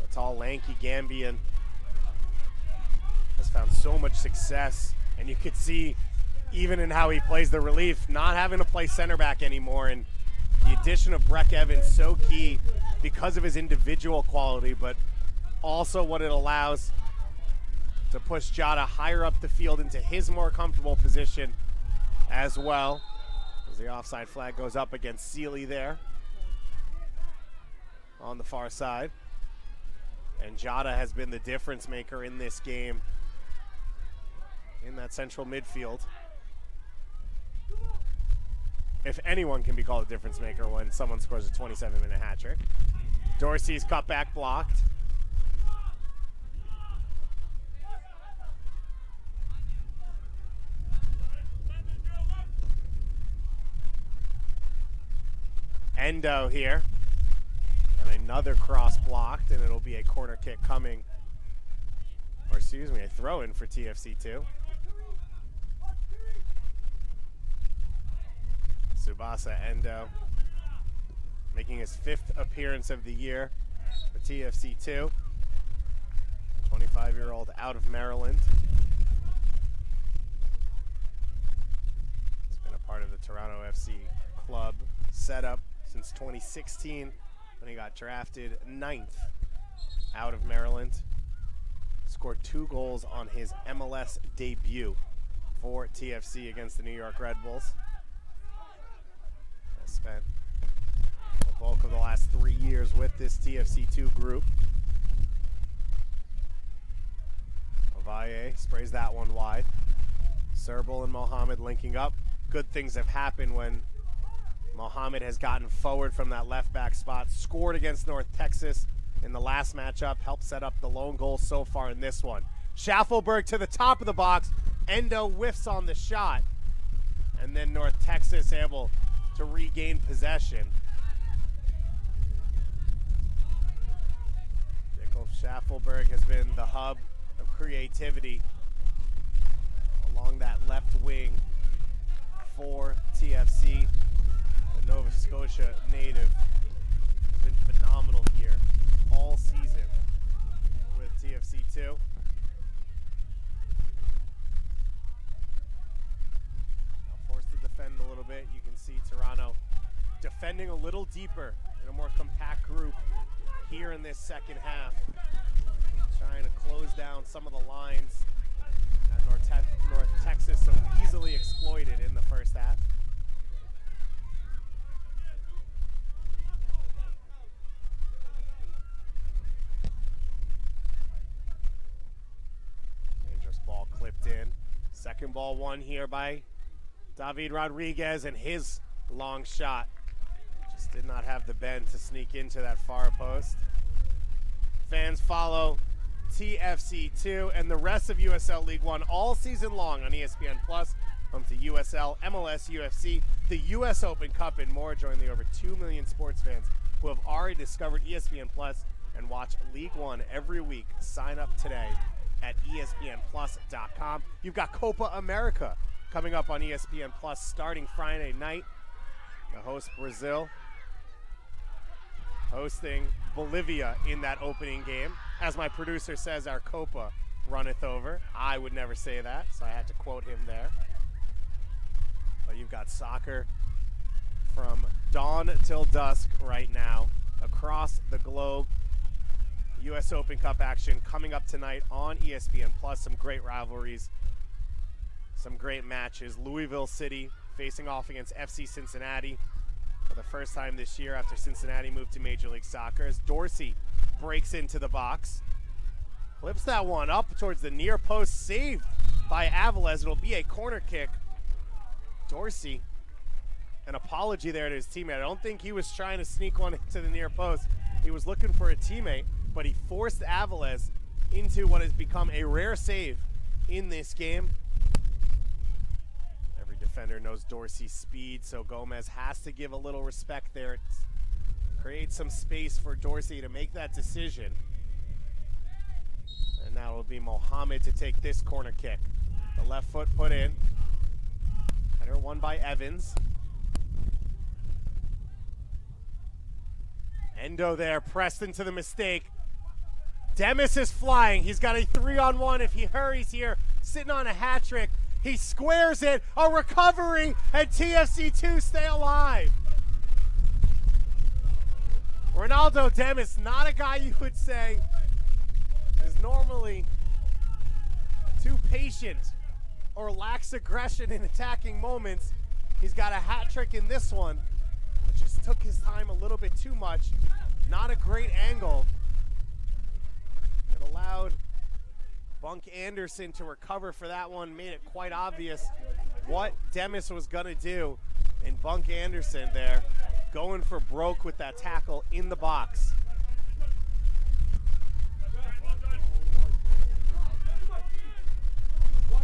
The tall, lanky Gambian found so much success, and you could see even in how he plays the relief, not having to play center back anymore, and the addition of Brecc Evans so key because of his individual quality, but also what it allows to push Jada higher up the field into his more comfortable position as well. As the offside flag goes up against Sealy there on the far side. And Jada has been the difference maker in this game in that central midfield. If anyone can be called a difference maker when someone scores a 27 minute hat trick. Dorsey's cutback blocked. Endo here. And another cross blocked, and it'll be a corner kick coming. Or excuse me, a throw in for TFC2. Tsubasa Endo making his fifth appearance of the year for TFC2. 25 year old out of Maryland. He's been a part of the Toronto FC club setup since 2016 when he got drafted ninth out of Maryland. Scored two goals on his MLS debut for TFC against the New York Red Bulls. Spent the bulk of the last three years with this TFC2 group. Ovalle sprays that one wide. Serbil and Mohammed linking up. Good things have happened when Mohammed has gotten forward from that left back spot, scored against North Texas in the last matchup, helped set up the lone goal so far in this one. Shaffelburg to the top of the box. Endo whiffs on the shot. And then North Texas able to regain possession. Jacob Shaffelburg has been the hub of creativity along that left wing for TFC. The Nova Scotia native has been phenomenal here all season with TFC2. Forced to defend a little bit. You see Toronto defending a little deeper in a more compact group here in this second half. Trying to close down some of the lines that North, Te North Texas so easily exploited in the first half. Ball clipped in. Second ball one here by David Rodriguez and his long shot. Just did not have the bend to sneak into that far post. Fans follow TFC2 and the rest of USL League One all season long on ESPN Plus. Home to USL, MLS, UFC, the US Open Cup, and more. Join the over 2 million sports fans who have already discovered ESPN Plus and watch League One every week. Sign up today at ESPNPlus.com. You've got Copa America coming up on ESPN Plus starting Friday night. The host Brazil hosting Bolivia in that opening game. As my producer says, our Copa runneth over. I would never say that, so I had to quote him there. But you've got soccer from dawn till dusk right now across the globe. U.S. Open Cup action coming up tonight on ESPN Plus. Some great rivalries, some great matches. Louisville City facing off against FC Cincinnati. for the first time this year after Cincinnati moved to Major League Soccer as Dorsey breaks into the box. Flips that one up towards the near post, saved by Aviles. It'll be a corner kick. Dorsey, an apology there to his teammate. I don't think he was trying to sneak one into the near post. He was looking for a teammate, but he forced Aviles into what has become a rare save in this game. Defender knows Dorsey's speed, so Gomez has to give a little respect there. Create some space for Dorsey to make that decision. And now it'll be Mohammed to take this corner kick. The left foot put in. Header won by Evans. Endo there, pressed into the mistake. Damus is flying. He's got a three on one if he hurries here, sitting on a hat trick. He squares it, a recovery, and TFC2 stay alive. Ronaldo Damus, not a guy you would say is normally too patient or lacks aggression in attacking moments. He's got a hat trick in this one, but just took his time a little bit too much. Not a great angle. It allowed Bunk Anderson to recover for that one, made it quite obvious what Damus was going to do. And Bunk-Andersen there going for broke with that tackle in the box.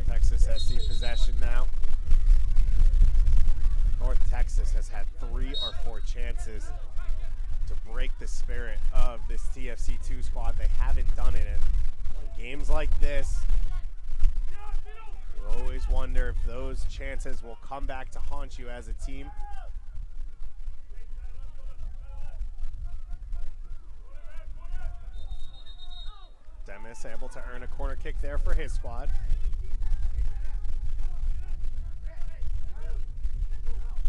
Texas SC possession now. North Texas has had three or four chances to break the spirit of this TFC2 squad. They haven't done it. And games like this, you always wonder if those chances will come back to haunt you as a team. Damus able to earn a corner kick there for his squad.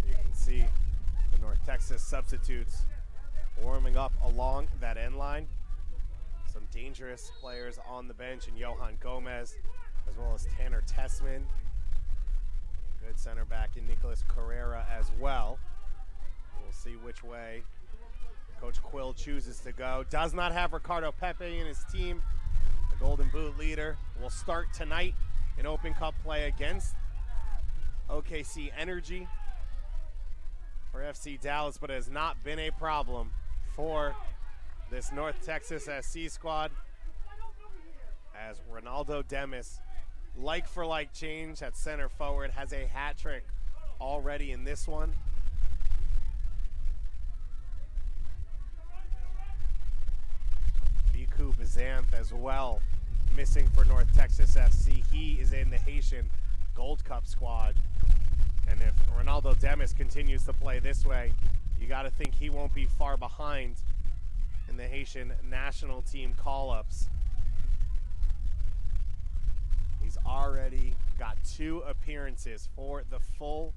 You can see the North Texas substitutes warming up along that end line. Dangerous players on the bench and Johan Gomez, as well as Tanner Tessman. Good center back in Nicholas Carrera as well. We'll see which way Coach Quill chooses to go. Does not have Ricardo Pepi in his team. The Golden Boot leader will start tonight in Open Cup play against OKC Energy for FC Dallas, but it has not been a problem for this North Texas SC squad as Ronaldo Damus, like for like change at center forward, has a hat trick already in this one. Bicou Bissainthe as well, missing for North Texas FC. He is in the Haitian Gold Cup squad. And if Ronaldo Damus continues to play this way, you got to think he won't be far behind in the Haitian national team call-ups. He's already got two appearances for the full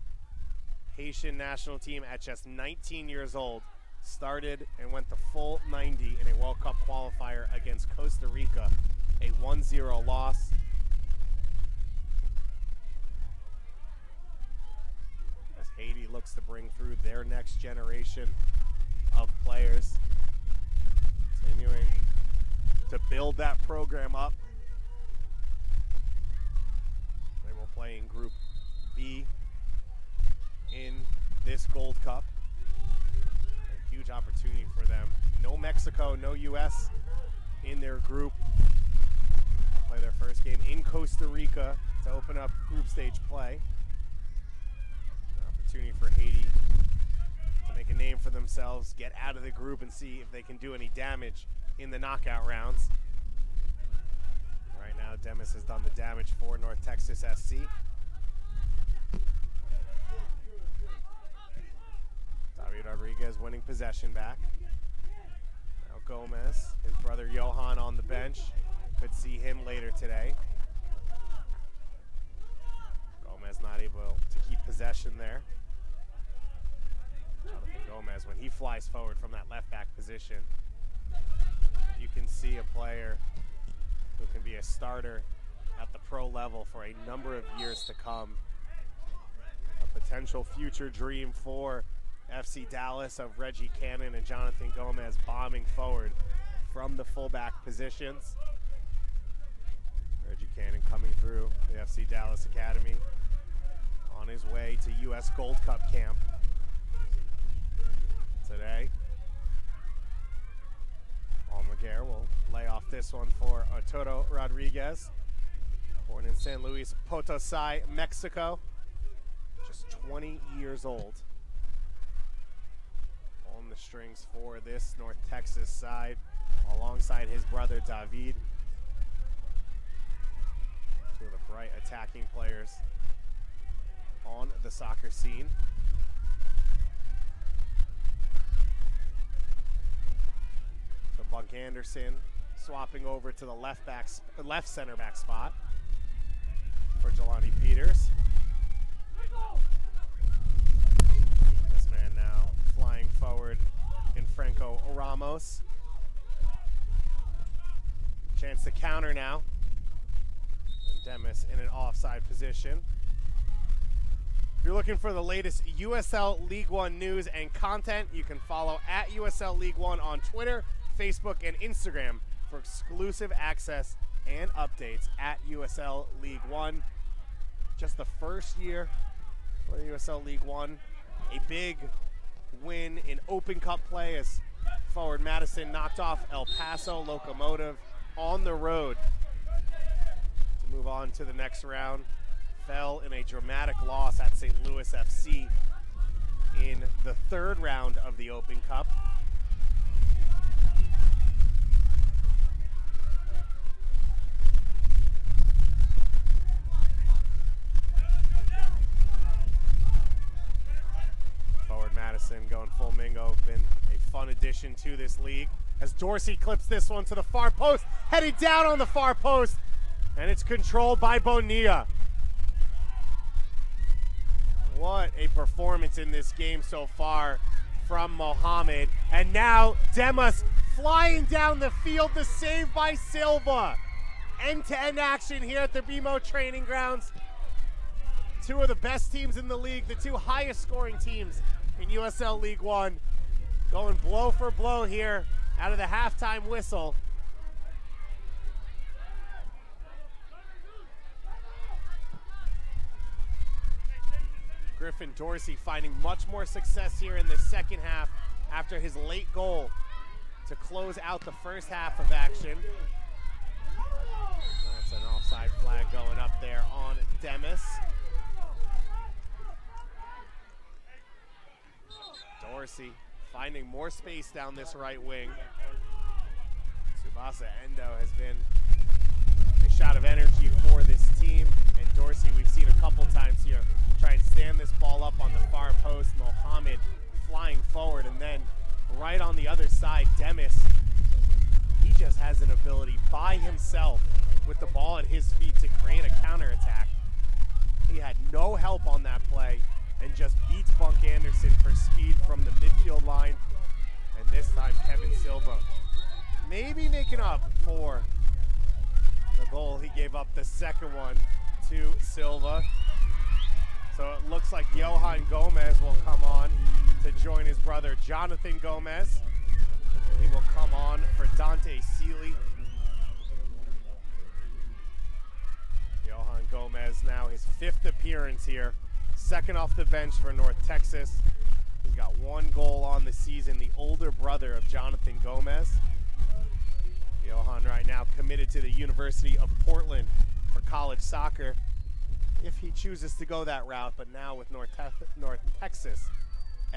Haitian national team at just 19 years old. Started and went the full 90 in a World Cup qualifier against Costa Rica. A 1-0 loss. As Haiti looks to bring through their next generation of players. Continuing to build that program up. They will play in Group B in this Gold Cup. A huge opportunity for them. No Mexico, no U.S. in their group. Play their first game in Costa Rica to open up group stage play. An opportunity for Haiti make a name for themselves, get out of the group, and see if they can do any damage in the knockout rounds. Right now, Damus has done the damage for North Texas SC. David Rodriguez winning possession back. Now Gomez, his brother Johan on the bench. Could see him later today. Gomez not able to keep possession there. Oh, Jonathan Gomez, when he flies forward from that left back position, you can see a player who can be a starter at the pro level for a number of years to come. A potential future dream for FC Dallas of Reggie Cannon and Jonathan Gomez bombing forward from the fullback positions. Reggie Cannon coming through the FC Dallas Academy on his way to U.S. Gold Cup camp today. Paul McGarr will lay off this one for Arturo Rodriguez, born in San Luis Potosi, Mexico, just 20 years old. On the strings for this North Texas side, alongside his brother David. Two of the bright attacking players on the soccer scene. So Bunk-Andersen swapping over to the left back, left center back spot for Jelani Peters. This man now flying forward in Franco Ramos. Chance to counter now. And Damus in an offside position. If you're looking for the latest USL League One news and content, you can follow at USL League One on Twitter, Facebook, and Instagram for exclusive access and updates at USL League One. Just the first year for the USL League One. A big win in Open Cup play as forward Madison knocked off El Paso Locomotive on the road to move on to the next round. Fell in a dramatic loss at St. Louis FC in the third round of the Open Cup. Forward Madison going full Mingo. Been a fun addition to this league. As Dorsey clips this one to the far post, headed down on the far post, and it's controlled by Bonilla. What a performance in this game so far from Mohammed. And now Damus flying down the field, the save by Silva. End-to-end action here at the BMO training grounds. Two of the best teams in the league, the two highest scoring teams in USL League One, going blow for blow here out of the halftime whistle. Griffin Dorsey finding much more success here in the second half after his late goal to close out the first half of action. That's an offside flag going up there on Damus. Dorsey finding more space down this right wing. Tsubasa Endo has been a shot of energy for this team. And Dorsey, we've seen a couple times here, try and stand this ball up on the far post. Mohammed flying forward. And then right on the other side, Damus, he just has an ability by himself with the ball at his feet to create a counterattack. He had no help on that play and just beats Bunk-Andersen for speed from the midfield line. And this time, Kevin Silva maybe making up for the goal he gave up the second one to Silva. So it looks like Johan Gomez will come on to join his brother Jonathan Gomez. And he will come on for Dante Sealy. Johan Gomez now his fifth appearance here second off the bench for North Texas. He's got one goal on the season, the older brother of Jonathan Gomez. Johan right now committed to the University of Portland for college soccer if he chooses to go that route, but now with North, Te North Texas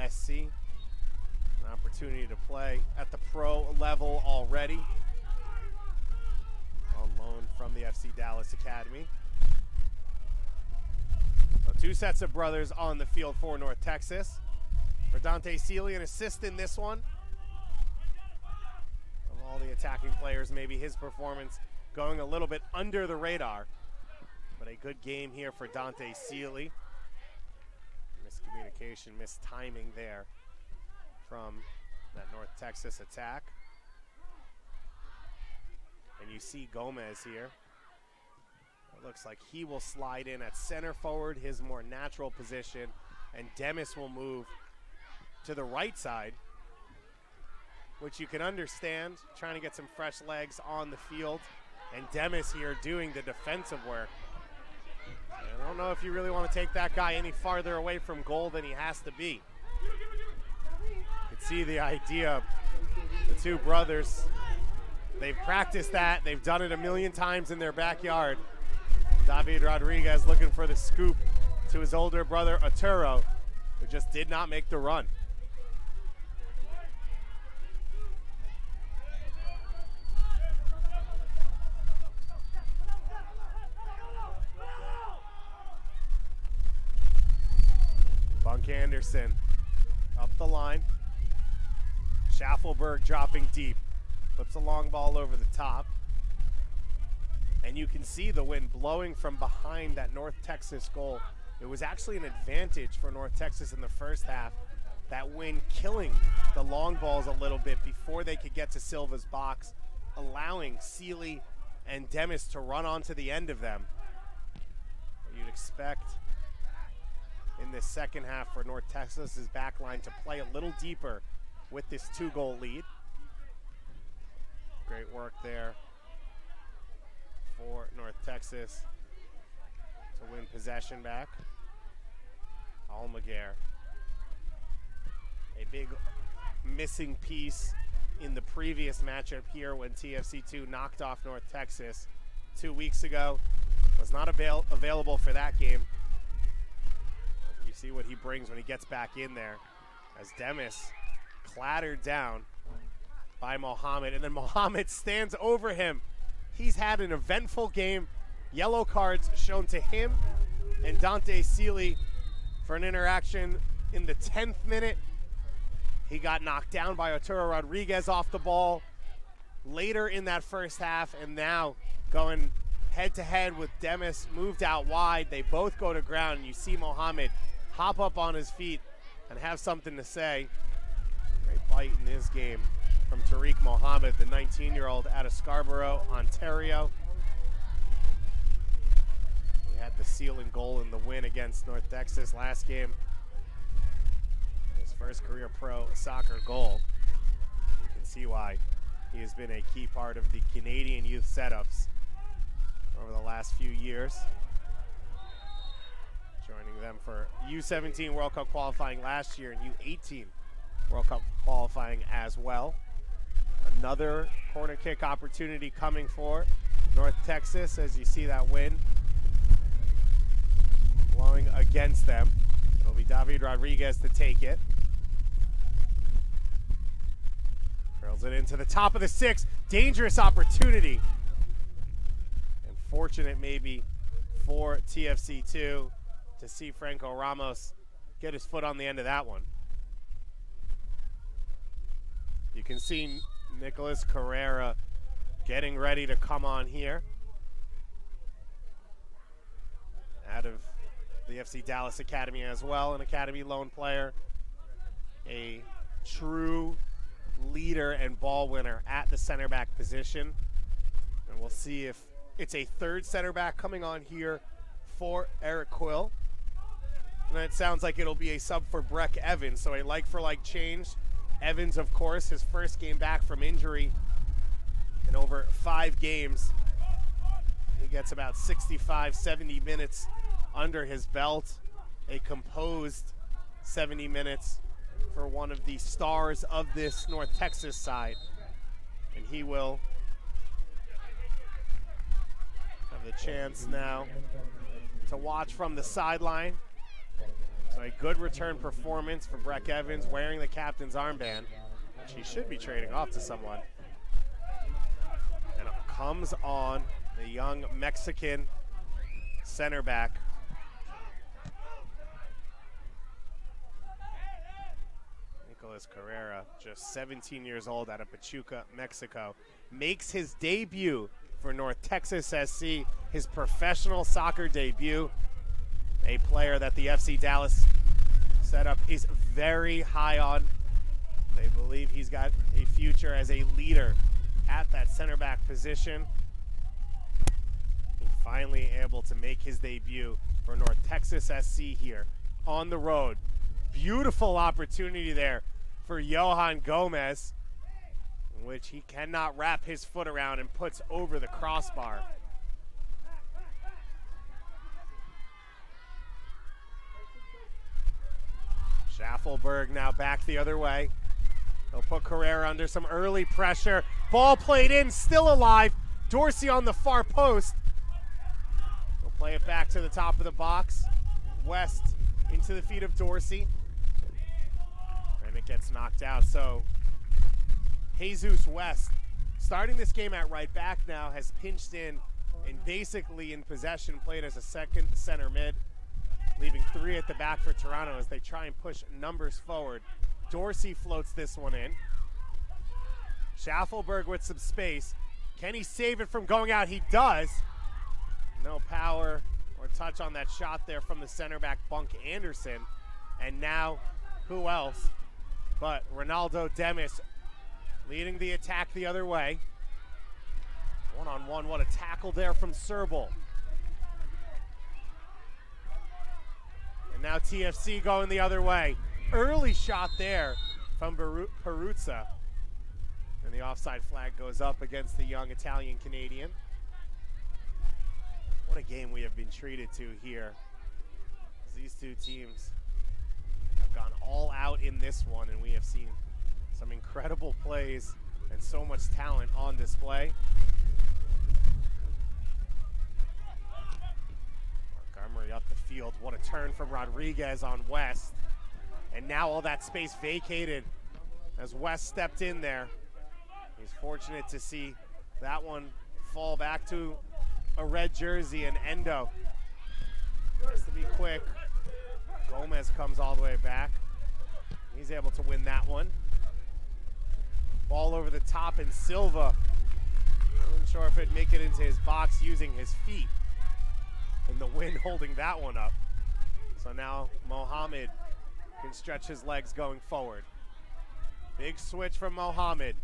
SC, an opportunity to play at the pro level already on loan from the FC Dallas Academy. Two sets of brothers on the field for North Texas. For Dante Sealy, an assist in this one. Of all the attacking players, maybe his performance going a little bit under the radar. But a good game here for Dante Sealy. Miscommunication, mistiming there from that North Texas attack. And you see Gomez here. It looks like he will slide in at center forward, his more natural position, and Damus will move to the right side, which you can understand, trying to get some fresh legs on the field. And Damus here doing the defensive work. I don't know if you really want to take that guy any farther away from goal than he has to be. You can see the idea. The two brothers, they've practiced that. They've done it a million times in their backyard. David Rodriguez looking for the scoop to his older brother Arturo, who just did not make the run. Bunk-Andersen up the line. Shaffelburg dropping deep. Flips a long ball over the top. And you can see the wind blowing from behind that North Texas goal. It was actually an advantage for North Texas in the first half. That wind killing the long balls a little bit before they could get to Silva's box, allowing Sealy and Damus to run onto the end of them. You'd expect in this second half for North Texas's back line to play a little deeper with this two goal lead. Great work there for North Texas to win possession back. Almaguer. A big missing piece in the previous matchup here when TFC2 knocked off North Texas two weeks ago. Was not avail available for that game. You see what he brings when he gets back in there as Damus clattered down by Mohammed, and then Mohammed stands over him. He's had an eventful game. Yellow cards shown to him and Dante Sealy for an interaction in the 10th minute. He got knocked down by Arturo Rodriguez off the ball later in that first half, and now going head to head with Damus, moved out wide. They both go to ground, and you see Mohammed hop up on his feet and have something to say. Great bite in this game from Terique Mohammed, the 19 year old out of Scarborough, Ontario. He had the sealing goal in the win against North Texas last game. His first career pro soccer goal. You can see why he has been a key part of the Canadian youth setups over the last few years. Joining them for U17 World Cup qualifying last year and U18 World Cup qualifying as well. Another corner kick opportunity coming for North Texas as you see that wind blowing against them. It'll be David Rodriguez to take it. Drills it into the top of the six. Dangerous opportunity. And fortunate maybe for TFC2 to see Franco Ramos get his foot on the end of that one. You can see Nicholas Carrera getting ready to come on here. Out of the FC Dallas Academy as well, an Academy loan player. A true leader and ball winner at the center back position. And we'll see if it's a third center back coming on here for Eric Quill. And it sounds like it'll be a sub for Brecc Evans, so a like for like change Evans, of course, his first game back from injury in over five games. He gets about 65, 70 minutes under his belt. A composed 70 minutes for one of the stars of this North Texas side. And he will have the chance now to watch from the sideline so a good return performance for Brecc Evans wearing the captain's armband, which he should be trading off to someone. And comes on the young Mexican center back. Nicolas Carrera, just 17 years old out of Pachuca, Mexico, makes his debut for North Texas SC, his professional soccer debut a player that the FC Dallas setup is very high on. They believe he's got a future as a leader at that center back position. He finally able to make his debut for North Texas SC here on the road. beautiful opportunity there for Johan Gomez, which he cannot wrap his foot around and puts over the crossbar. Shaffelburg now back the other way. He'll put Carrera under some early pressure. Ball played in, still alive. Dorsey on the far post. He'll play it back to the top of the box. West into the feet of Dorsey. And it gets knocked out. So Jesus West, starting this game at right back now, has pinched in and basically in possession, played as a second center mid, leaving three at the back for Toronto as they try and push numbers forward. Dorsey floats this one in. Shaffelburg with some space. Can he save it from going out? He does. No power or touch on that shot there from the center back, Bunk Anderson. And now, who else but Ronaldo Damus leading the attack the other way. One on one, what a tackle there from Srbely. And now TFC going the other way. Early shot there from Perruzza. And the offside flag goes up against the young Italian Canadian. What a game we have been treated to here. These two teams have gone all out in this one, and we have seen some incredible plays and so much talent on display. Montgomery up the field. What a turn from Rodriguez on West. And now all that space vacated as West stepped in there. He's fortunate to see that one fall back to a red jersey and Endo. Has to be quick. Gomez comes all the way back. He's able to win that one. Ball over the top and Silva. I wasn't sure if it'd make it into his box using his feet. And the wind holding that one up. So now Mohammed can stretch his legs going forward. Big switch from Mohammed.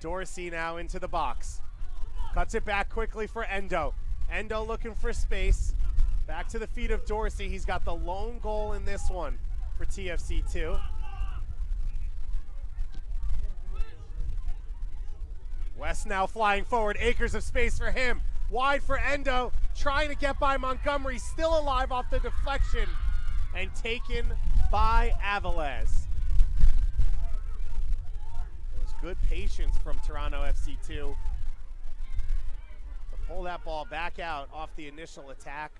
Dorsey now into the box. Cuts it back quickly for Endo. Endo looking for space. Back to the feet of Dorsey. He's got the lone goal in this one for TFC2. West now flying forward. Acres of space for him. Wide for Endo. Trying to get by Montgomery. Still alive off the deflection. And taken by Aviles. It was good patience from Toronto FC2 to pull that ball back out off the initial attack.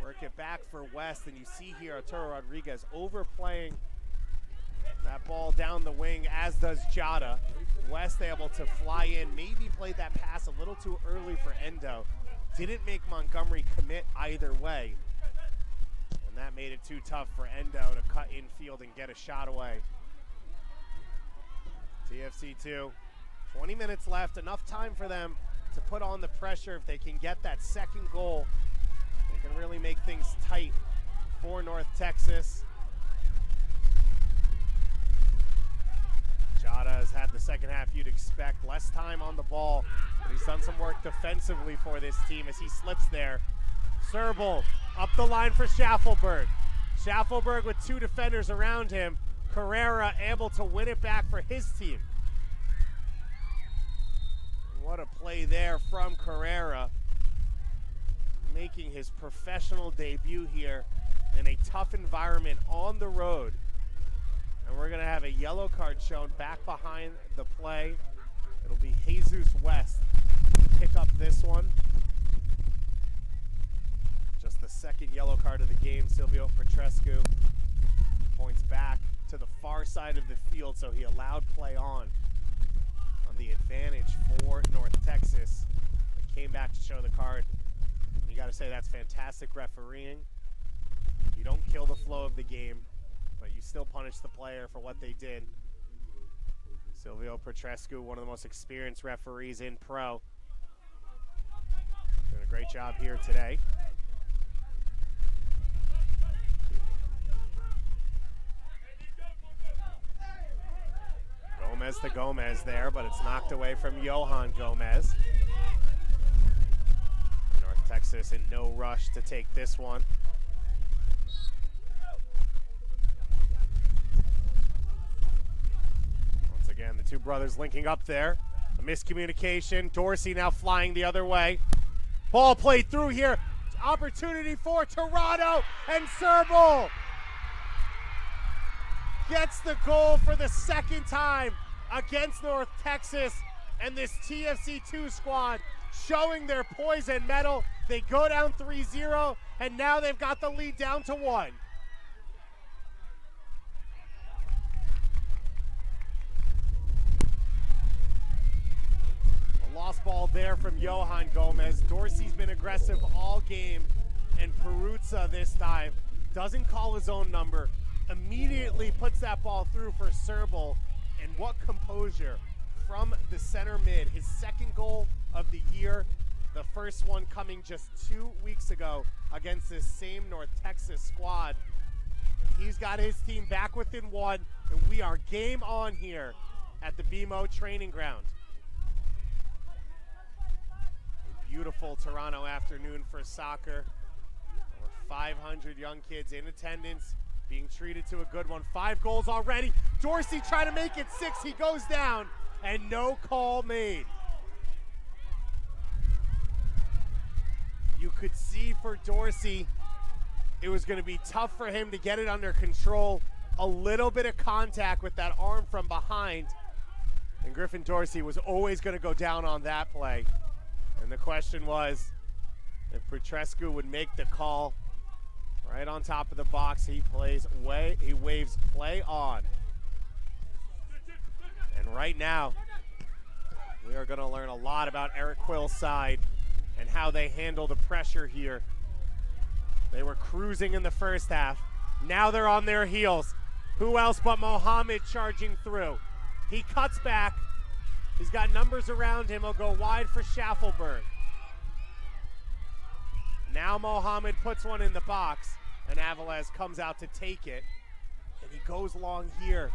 Work it back for West, and you see here Arturo Rodriguez overplaying that ball down the wing, as does Jada. West able to fly in, maybe played that pass a little too early for Endo. Didn't make Montgomery commit either way. And that made it too tough for Endo to cut infield and get a shot away. TFC 2, 20 minutes left, enough time for them to put on the pressure if they can get that second goal. They can really make things tight for North Texas. Jada has had the second half you'd expect. Less time on the ball, but he's done some work defensively for this team as he slips there. Srbely up the line for Shaffelburg. Shaffelburg with two defenders around him. Carrera able to win it back for his team. What a play there from Carrera. Making his professional debut here in a tough environment on the road. And we're going to have a yellow card shown back behind the play. It'll be Jesus West pick up this one. Just the second yellow card of the game. Silvio Petrescu points back to the far side of the field, so he allowed play on on the advantage for North Texas. Came back to show the card. You got to say that's fantastic refereeing. You don't kill the flow of the game but you still punish the player for what they did. Silvio Petrescu, one of the most experienced referees in pro. Doing a great job here today. Gomez to Gomez there, but it's knocked away from Johan Gomez. North Texas in no rush to take this one. Two brothers linking up there. A miscommunication. Dorsey now flying the other way. Ball played through here. Opportunity for Toronto and Srbely gets the goal for the second time against North Texas. And this TFC2 squad showing their poise and. They go down 3 0, and now they've got the lead down to one. Lost ball there from Johan Gomez. Dorsey's been aggressive all game, and Perruzza this time doesn't call his own number, immediately puts that ball through for Srbely. And what composure from the center mid. His second goal of the year, the first one coming just two weeks ago against this same North Texas squad. He's got his team back within one, and we are game on here at the BMO training ground. A beautiful Toronto afternoon for soccer. Over 500 young kids in attendance being treated to a good one. Five goals already. Dorsey trying to make it six. He goes down, and no call made. You could see for Dorsey, it was going to be tough for him to get it under control. A little bit of contact with that arm from behind. And Griffin Dorsey was always going to go down on that play. And the question was if Petrescu would make the call Right on top of the box, he plays way, he waves play on. And right now, we are going to learn a lot about Eric Quill's side and how they handle the pressure here. They were cruising in the first half. Now they're on their heels. Who else but Mohammed charging through? He cuts back. He's got numbers around him. He'll go wide for Shaffelburg. Now Mohammed puts one in the box, and Aviles comes out to take it, and he goes long here.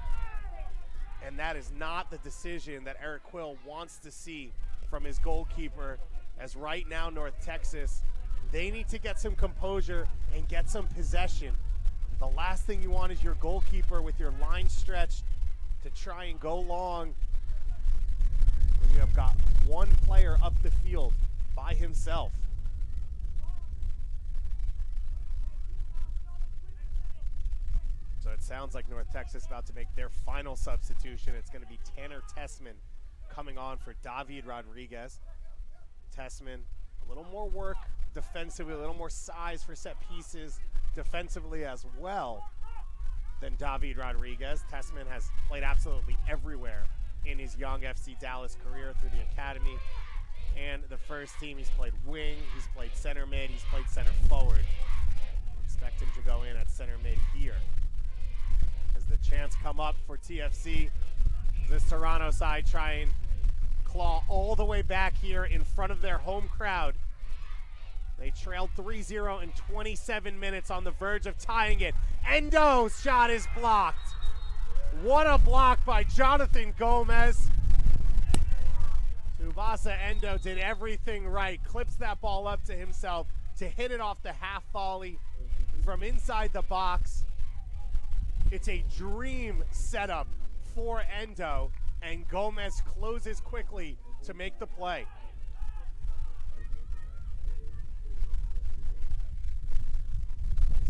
And that is not the decision that Eric Quill wants to see from his goalkeeper, as right now, North Texas, they need to get some composure and get some possession. The last thing you want is your goalkeeper with your line stretched to try and go long when you have got one player up the field by himself. So it sounds like North Texas about to make their final substitution. It's going to be Tanner Tessman coming on for David Rodriguez. Tessman, a little more work defensively, a little more size for set pieces defensively as well than David Rodriguez. Tessman has played absolutely everywhere in his young FC Dallas career through the academy and the first team. He's played wing, he's played center mid, he's played center forward. Expect him to go in at center mid here As the chance come up for TFC. This Toronto side try and claw all the way back here in front of their home crowd. They trailed 3-0 in 27 minutes on the verge of tying it. Endo's shot is blocked. What a block by Jonathan Gomez. Tsubasa Endo did everything right. Clips that ball up to himself to hit it off the half volley from inside the box. It's a dream setup for Endo, and Gomez closes quickly to make the play.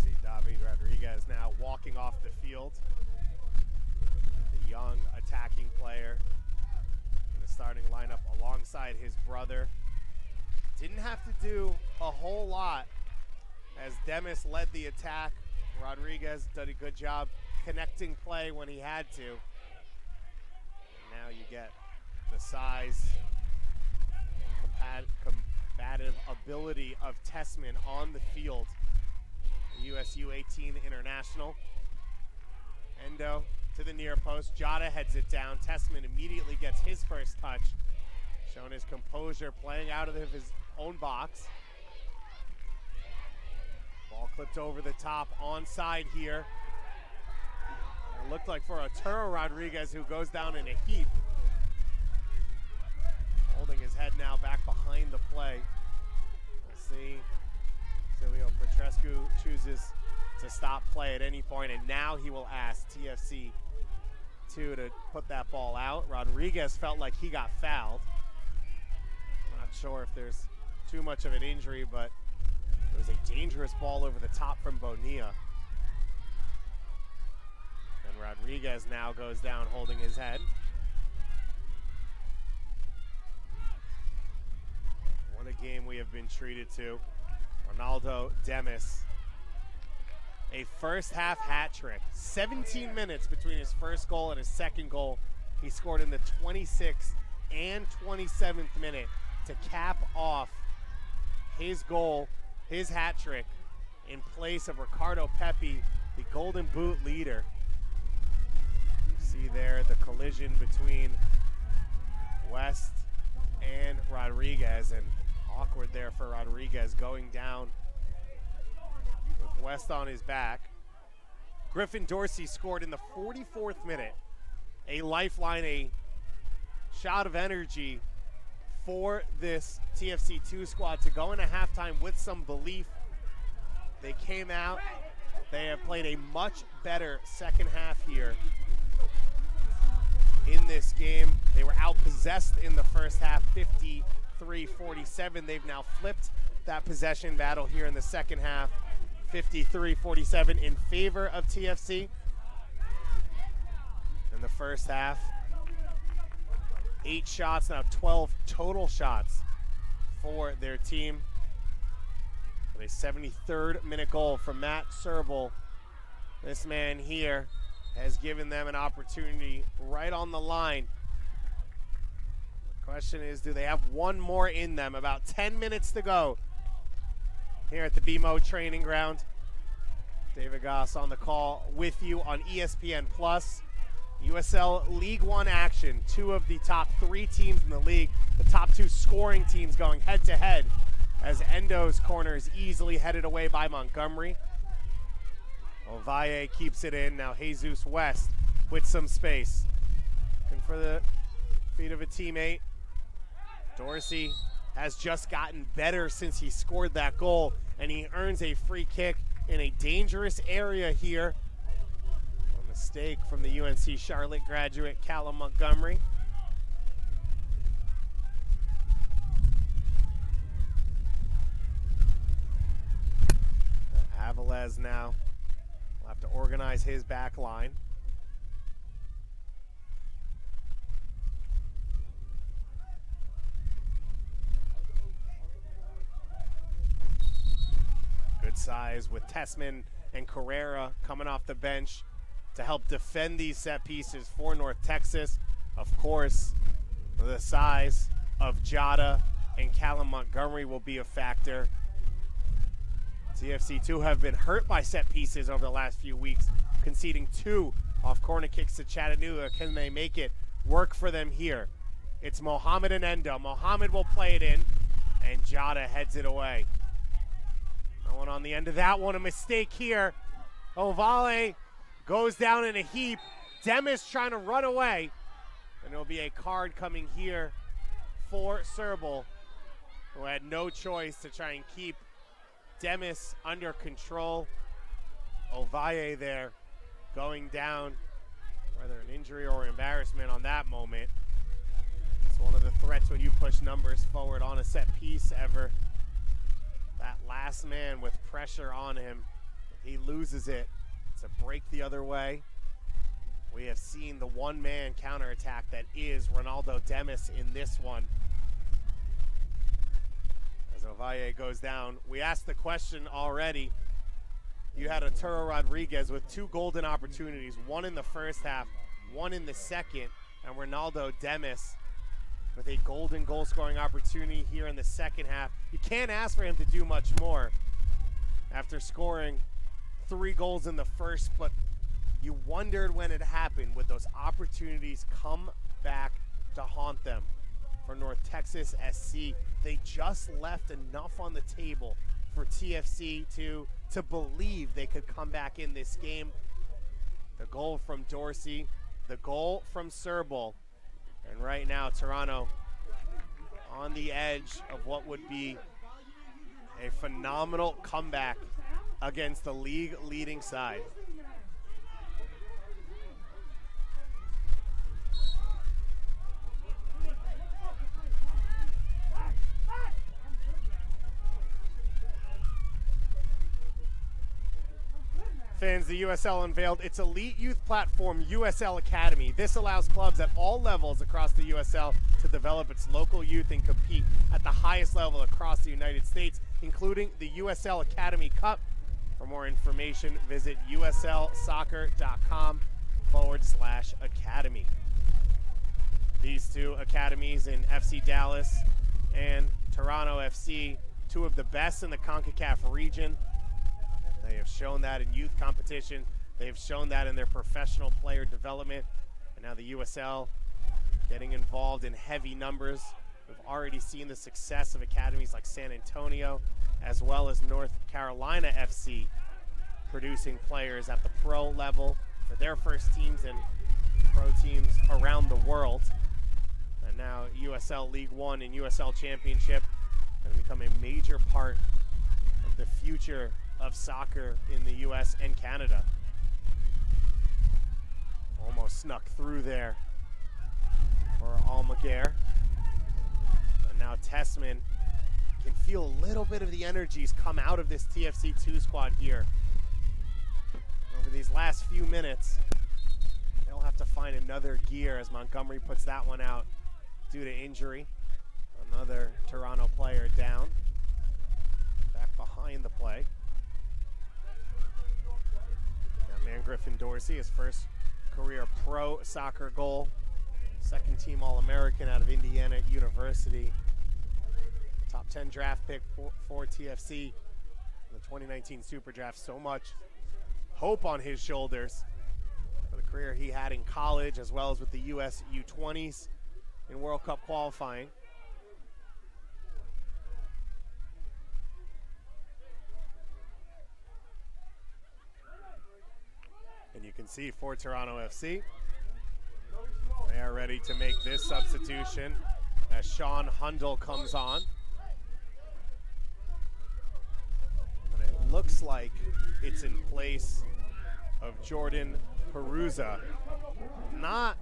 see David Rodriguez now walking off the field. Young attacking player in the starting lineup alongside his brother. Didn't have to do a whole lot as Damus led the attack. Rodriguez did a good job connecting play when he had to. And now you get the size, combative ability of Tessman on the field. USU 18 international. Endo to the near post. Jota heads it down. Tessman immediately gets his first touch. Showing his composure, playing out of his own box. Ball clipped over the top, onside here. It looked like for Arturo Rodriguez who goes down in a heap. Holding his head now back behind the play. We'll see. Silvio Petrescu chooses to stop play at any point, and now he will ask TFC to to put that ball out. Rodriguez felt like he got fouled. Not sure if there's too much of an injury, but it was a dangerous ball over the top from Bonilla. And Rodriguez now goes down holding his head. What a game we have been treated to. Ronaldo Damus. A first half hat trick. 17 minutes between his first goal and his second goal. He scored in the 26th and 27th minute to cap off his goal, his hat trick, in place of Ricardo Pepi, the Golden Boot leader. You see there the collision between West and Rodriguez, and awkward there for Rodriguez going down West on his back. Griffin Dorsey scored in the 44th minute. A lifeline, a shot of energy for this TFC 2 squad to go into halftime with some belief. They came out. They have played a much better second half here in this game. They were outpossessed in the first half, 53 47. They've now flipped that possession battle here in the second half, 53 47 in favor of TFC. In the first half, eight shots, now 12 total shots for their team. With a 73rd minute goal from Matt Srbely. This man here has given them an opportunity right on the line. The question is, do they have one more in them? About 10 minutes to go here at the BMO training ground. David Goss on the call with you on ESPN Plus. USL League One action. Two of the top three teams in the league, the top two scoring teams going head to head as Endo's corner is easily headed away by Montgomery. Ovalle keeps it in. Now Jesus West with some space. Looking for the feet of a teammate. Dorsey has just gotten better since he scored that goal, and he earns a free kick in a dangerous area here A mistake from the UNC Charlotte graduate Callum Montgomery. Aviles now will have to organize his back line. Size with Tessman and Carrera coming off the bench to help defend these set pieces for North Texas. Of course, the size of Jada and Callum Montgomery will be a factor. TFC2 have been hurt by set pieces over the last few weeks, conceding two off corner kicks to Chattanooga. Can they make it work for them here? It's Mohammed and Endo. Mohammed will play it in, and Jada heads it away. On the end of that one. A mistake here. Ovalle goes down in a heap. Damus trying to run away. And there'll be a card coming here for Srbely, who had no choice to try and keep Damus under control. Ovalle there going down, whether an injury or embarrassment on that moment. It's one of the threats when you push numbers forward on a set piece ever. That last man with pressure on him, he loses it to break the other way. We have seen the one-man counterattack that is Ronaldo Damus in this one. As Ovalle goes down, we asked the question already. You had Arturo Rodriguez with two golden opportunities, one in the first half, one in the second, and Ronaldo Damus with a golden goal scoring opportunity here in the second half. You can't ask for him to do much more after scoring three goals in the first, but you wondered when it happened. Would those opportunities come back to haunt them for North Texas SC? They just left enough on the table for TFC to to believe they could come back in this game. The goal from Dorsey, the goal from Srbely, and right now Toronto on the edge of what would be a phenomenal comeback against the league leading side. Fans, the USL unveiled its elite youth platform, USL Academy. This allows clubs at all levels across the USL to develop its local youth and compete at the highest level across the United States, including the USL Academy Cup. For more information, visit uslsoccer.com forward slash academy. These two academies in FC Dallas and Toronto FC, two of the best in the CONCACAF region. They have shown that in youth competition. They have shown that in their professional player development. And now the USL getting involved in heavy numbers. We've already seen the success of academies like San Antonio as well as North Carolina FC producing players at the pro level for their first teams and pro teams around the world. And now USL League One and USL Championship going to become a major part of the future of soccer in the U.S. and Canada. Almost snuck through there for Almaguer. And now Tessman can feel a little bit of the energies come out of this TFC2 squad here. Over these last few minutes, they'll have to find another gear as Montgomery puts that one out due to injury. Another Toronto player down. Back behind the play. That man Griffin Dorsey, his first career pro soccer goal. Second team All-American out of Indiana University. Top 10 draft pick for, for TFC in the 2019 Super Draft. So much hope on his shoulders for the career he had in college as well as with the U.S. U20s in World Cup qualifying. And you can see for Toronto FC, they are ready to make this substitution as Shaan Hundal comes on. And it looks like it's in place of Jordan Perruzza. Not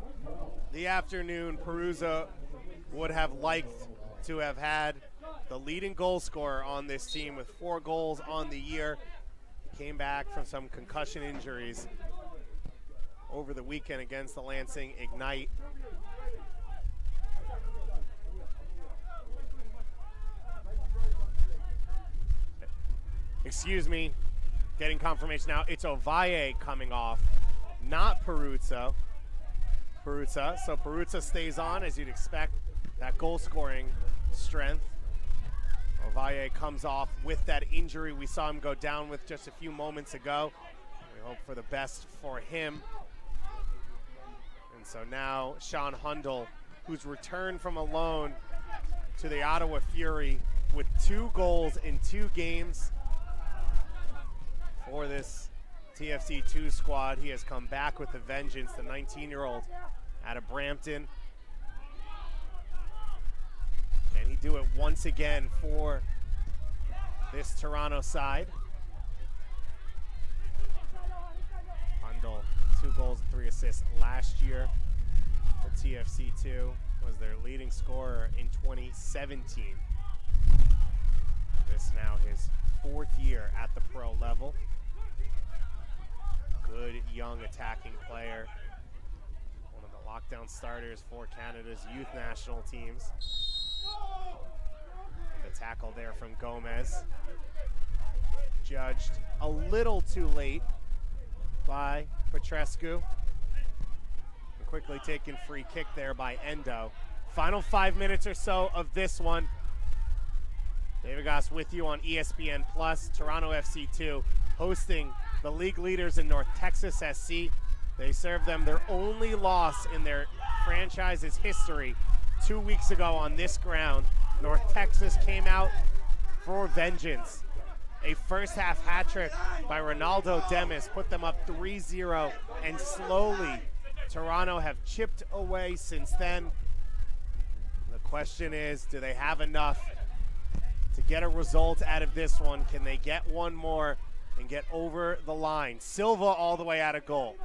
the afternoon Perruzza would have liked to have had the leading goal scorer on this team with four goals on the year. Came back from some concussion injuries over the weekend against the Lansing Ignite. Excuse me, getting confirmation now. It's Ovalle coming off, not Perruzza. Perruzza. So Perruzza stays on, as you'd expect, that goal scoring strength. Ovalle comes off with that injury we saw him go down with just a few moments ago. We hope for the best for him. And so now Shaan Hundal, who's returned from a loan to the Ottawa Fury with two goals in two games for this TFC 2 squad. He has come back with a vengeance, the 19 year old out of Brampton. Can he do it once again for this Toronto side? Hundle, two goals and three assists last year for TFC2, was their leading scorer in 2017. This now his fourth year at the pro level good young attacking player. One of the lockdown starters for Canada's youth national teams. The tackle there from Gomez. Judged a little too late by Petrescu. And quickly taken free kick there by Endo. Final five minutes or so of this one. David Goss with you on ESPN Plus, Toronto FC2 hosting the league leaders in North Texas SC. They served them their only loss in their franchise's history two weeks ago on this ground. North Texas came out for vengeance. A first half hat trick by Ronaldo Damus put them up 3 0, and slowly Toronto have chipped away since then. The question is do they have enough to get a result out of this one? Can they get one more and get over the line. Silva all the way out of goal.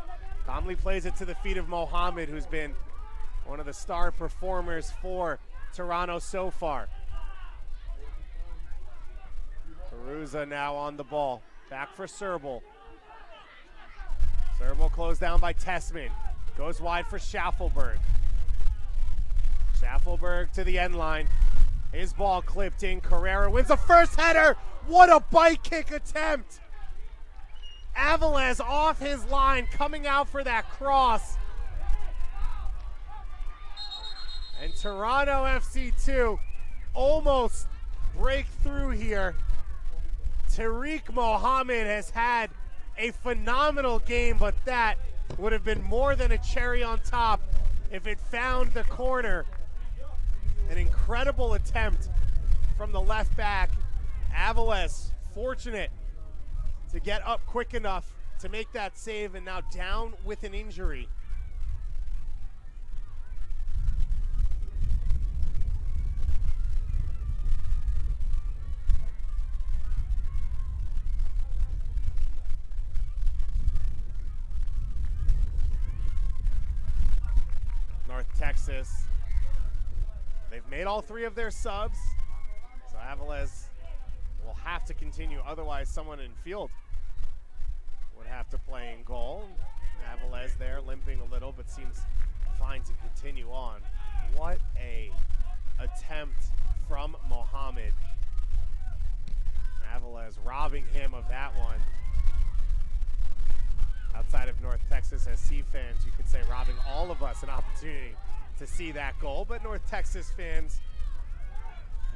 Comley plays it to the feet of Mohammed, who's been one of the star performers for Toronto so far. Perruzza now on the ball. Back for Srbely. Serve closed down by Tessman. Goes wide for Shaffelburg. Shaffelburg to the end line. His ball clipped in. Carrera wins the first header. What a bite kick attempt. Aviles off his line, coming out for that cross. And Toronto FC2 almost break through here. Terique Mohammed has had a phenomenal game, but that would have been more than a cherry on top if it found the corner. An incredible attempt from the left back. Aviles fortunate to get up quick enough to make that save and now down with an injury. North Texas. They've made all three of their subs. So Aviles will have to continue. Otherwise, someone in field would have to play in goal. Aviles there limping a little, but seems fine to continue on. What a attempt from Mohammed. Aviles robbing him of that one. Outside of North Texas, as C fans, you could say robbing all of us an opportunity to see that goal. But North Texas fans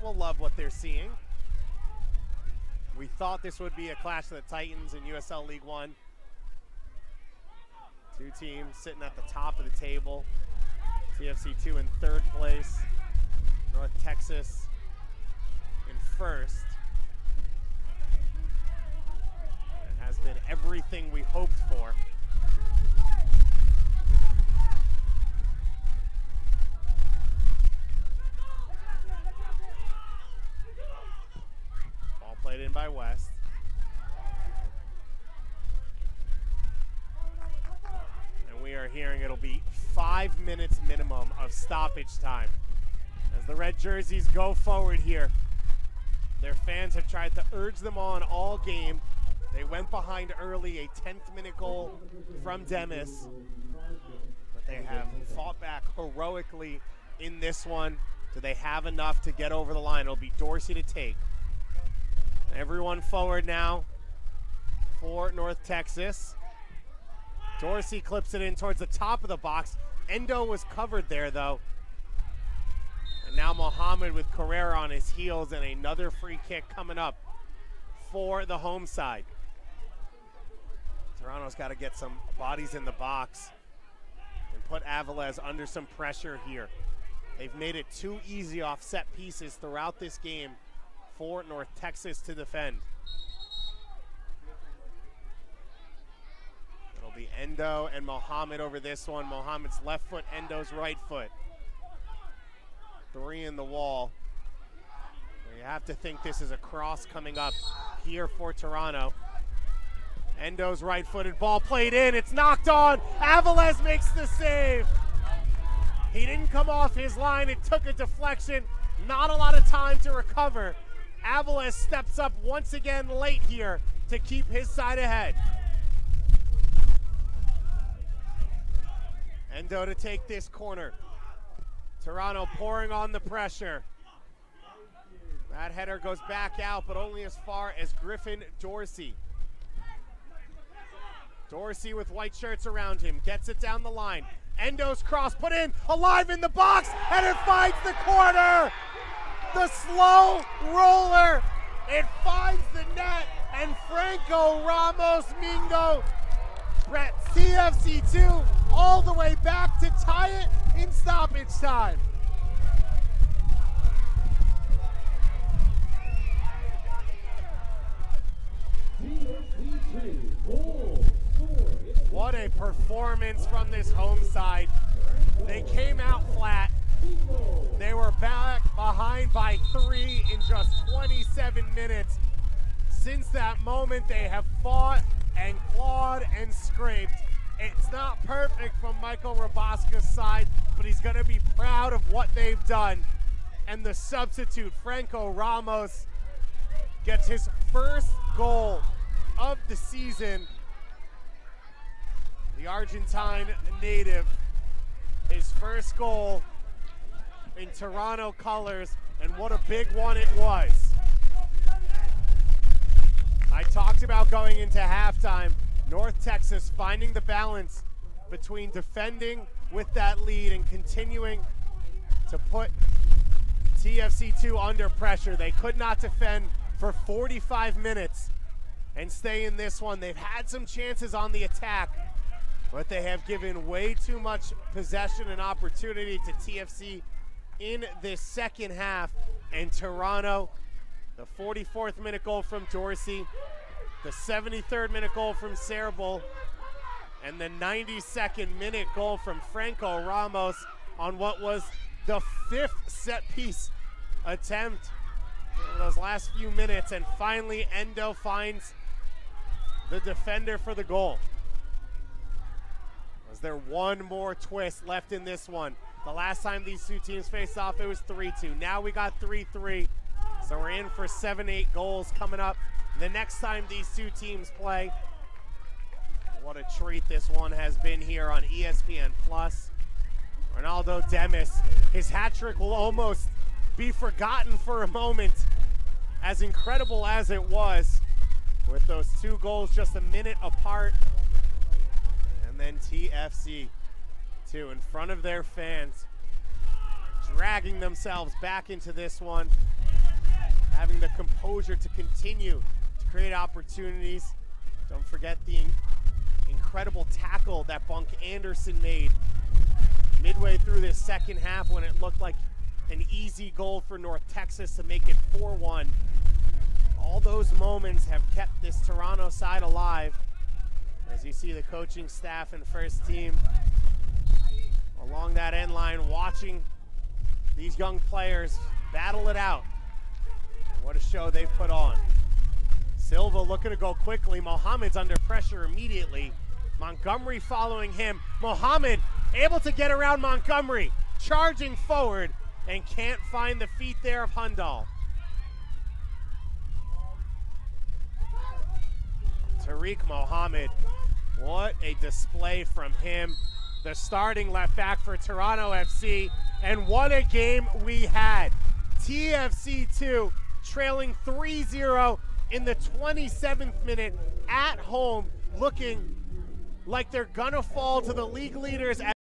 will love what they're seeing. We thought this would be a clash of the Titans in USL League One. Two teams sitting at the top of the table. TFC 2 in third place. North Texas in first. Been everything we hoped for. Ball played in by West. And we are hearing it'll be five minutes minimum of stoppage time. As the red jerseys go forward here, their fans have tried to urge them on all game. They went behind early, a 10th minute goal from Damus. But they have fought back heroically in this one. Do they have enough to get over the line? It'll be Dorsey to take. Everyone forward now for North Texas. Dorsey clips it in towards the top of the box. Endo was covered there, though. And now Mohammed with Carrera on his heels and another free kick coming up for the home side. Toronto's got to get some bodies in the box and put Aviles under some pressure here. They've made it too easy off set pieces throughout this game for North Texas to defend. It'll be Endo and Mohammed over this one. Mohammed's left foot, Endo's right foot. Three in the wall. You have to think this is a cross coming up here for Toronto. Endo's right footed ball played in. It's knocked on. Aviles makes the save. He didn't come off his line. It took a deflection. Not a lot of time to recover. Aviles steps up once again late here to keep his side ahead. Endo to take this corner. Toronto pouring on the pressure. That header goes back out, but only as far as Griffin Dorsey. Dorsey with white shirts around him, gets it down the line. Endo's cross put in, alive in the box, and it finds the corner the slow roller. It finds the net, and Franco Ramos Mingo Brett CFC2 all the way back to tie it in stoppage time. What a performance from this home side. They came out flat. They were back behind by three in just 27 minutes. Since that moment, they have fought and clawed and scraped. It's not perfect from Michael Rabasca's side, but he's going to be proud of what they've done. And the substitute, Franco Ramos, gets his first goal of the season Argentine native, his first goal in Toronto colors, and what a big one it was. I talked about going into halftime, North Texas finding the balance between defending with that lead and continuing to put TFC2 under pressure. They could not defend for 45 minutes and stay in this one. They've had some chances on the attack, but they have given way too much possession and opportunity to TFC in this second half. And Toronto, the 44th minute goal from Dorsey, the 73rd minute goal from Srbely, and the 92nd minute goal from Franco Ramos on what was the fifth set piece attempt in those last few minutes. And finally, Endo finds the defender for the goal. Was there one more twist left in this one? The last time these two teams faced off, it was 3 2. Now we got 3 3. So we're in for 7 8 goals coming up the next time these two teams play. What a treat this one has been here on ESPN Plus. Ronaldo Damus, his hat trick will almost be forgotten for a moment, as incredible as it was, with those two goals just a minute apart. And then TFC, two in front of their fans, dragging themselves back into this one, having the composure to continue to create opportunities. Don't forget the incredible tackle that Bunk Anderson made midway through this second half when it looked like an easy goal for North Texas to make it 4-1. All those moments have kept this Toronto side alive. As you see the coaching staff and first team along that end line watching these young players battle it out. And what a show they've put on. Silva looking to go quickly. Mohammed's under pressure immediately. Montgomery following him. Mohammed able to get around Montgomery, charging forward and can't find the feet there of Hundal. Terique Mohammed, what a display from him. The starting left back for Toronto FC, and what a game we had. TFC 2 trailing 3 0 in the 27th minute at home, looking like they're gonna fall to the league leaders.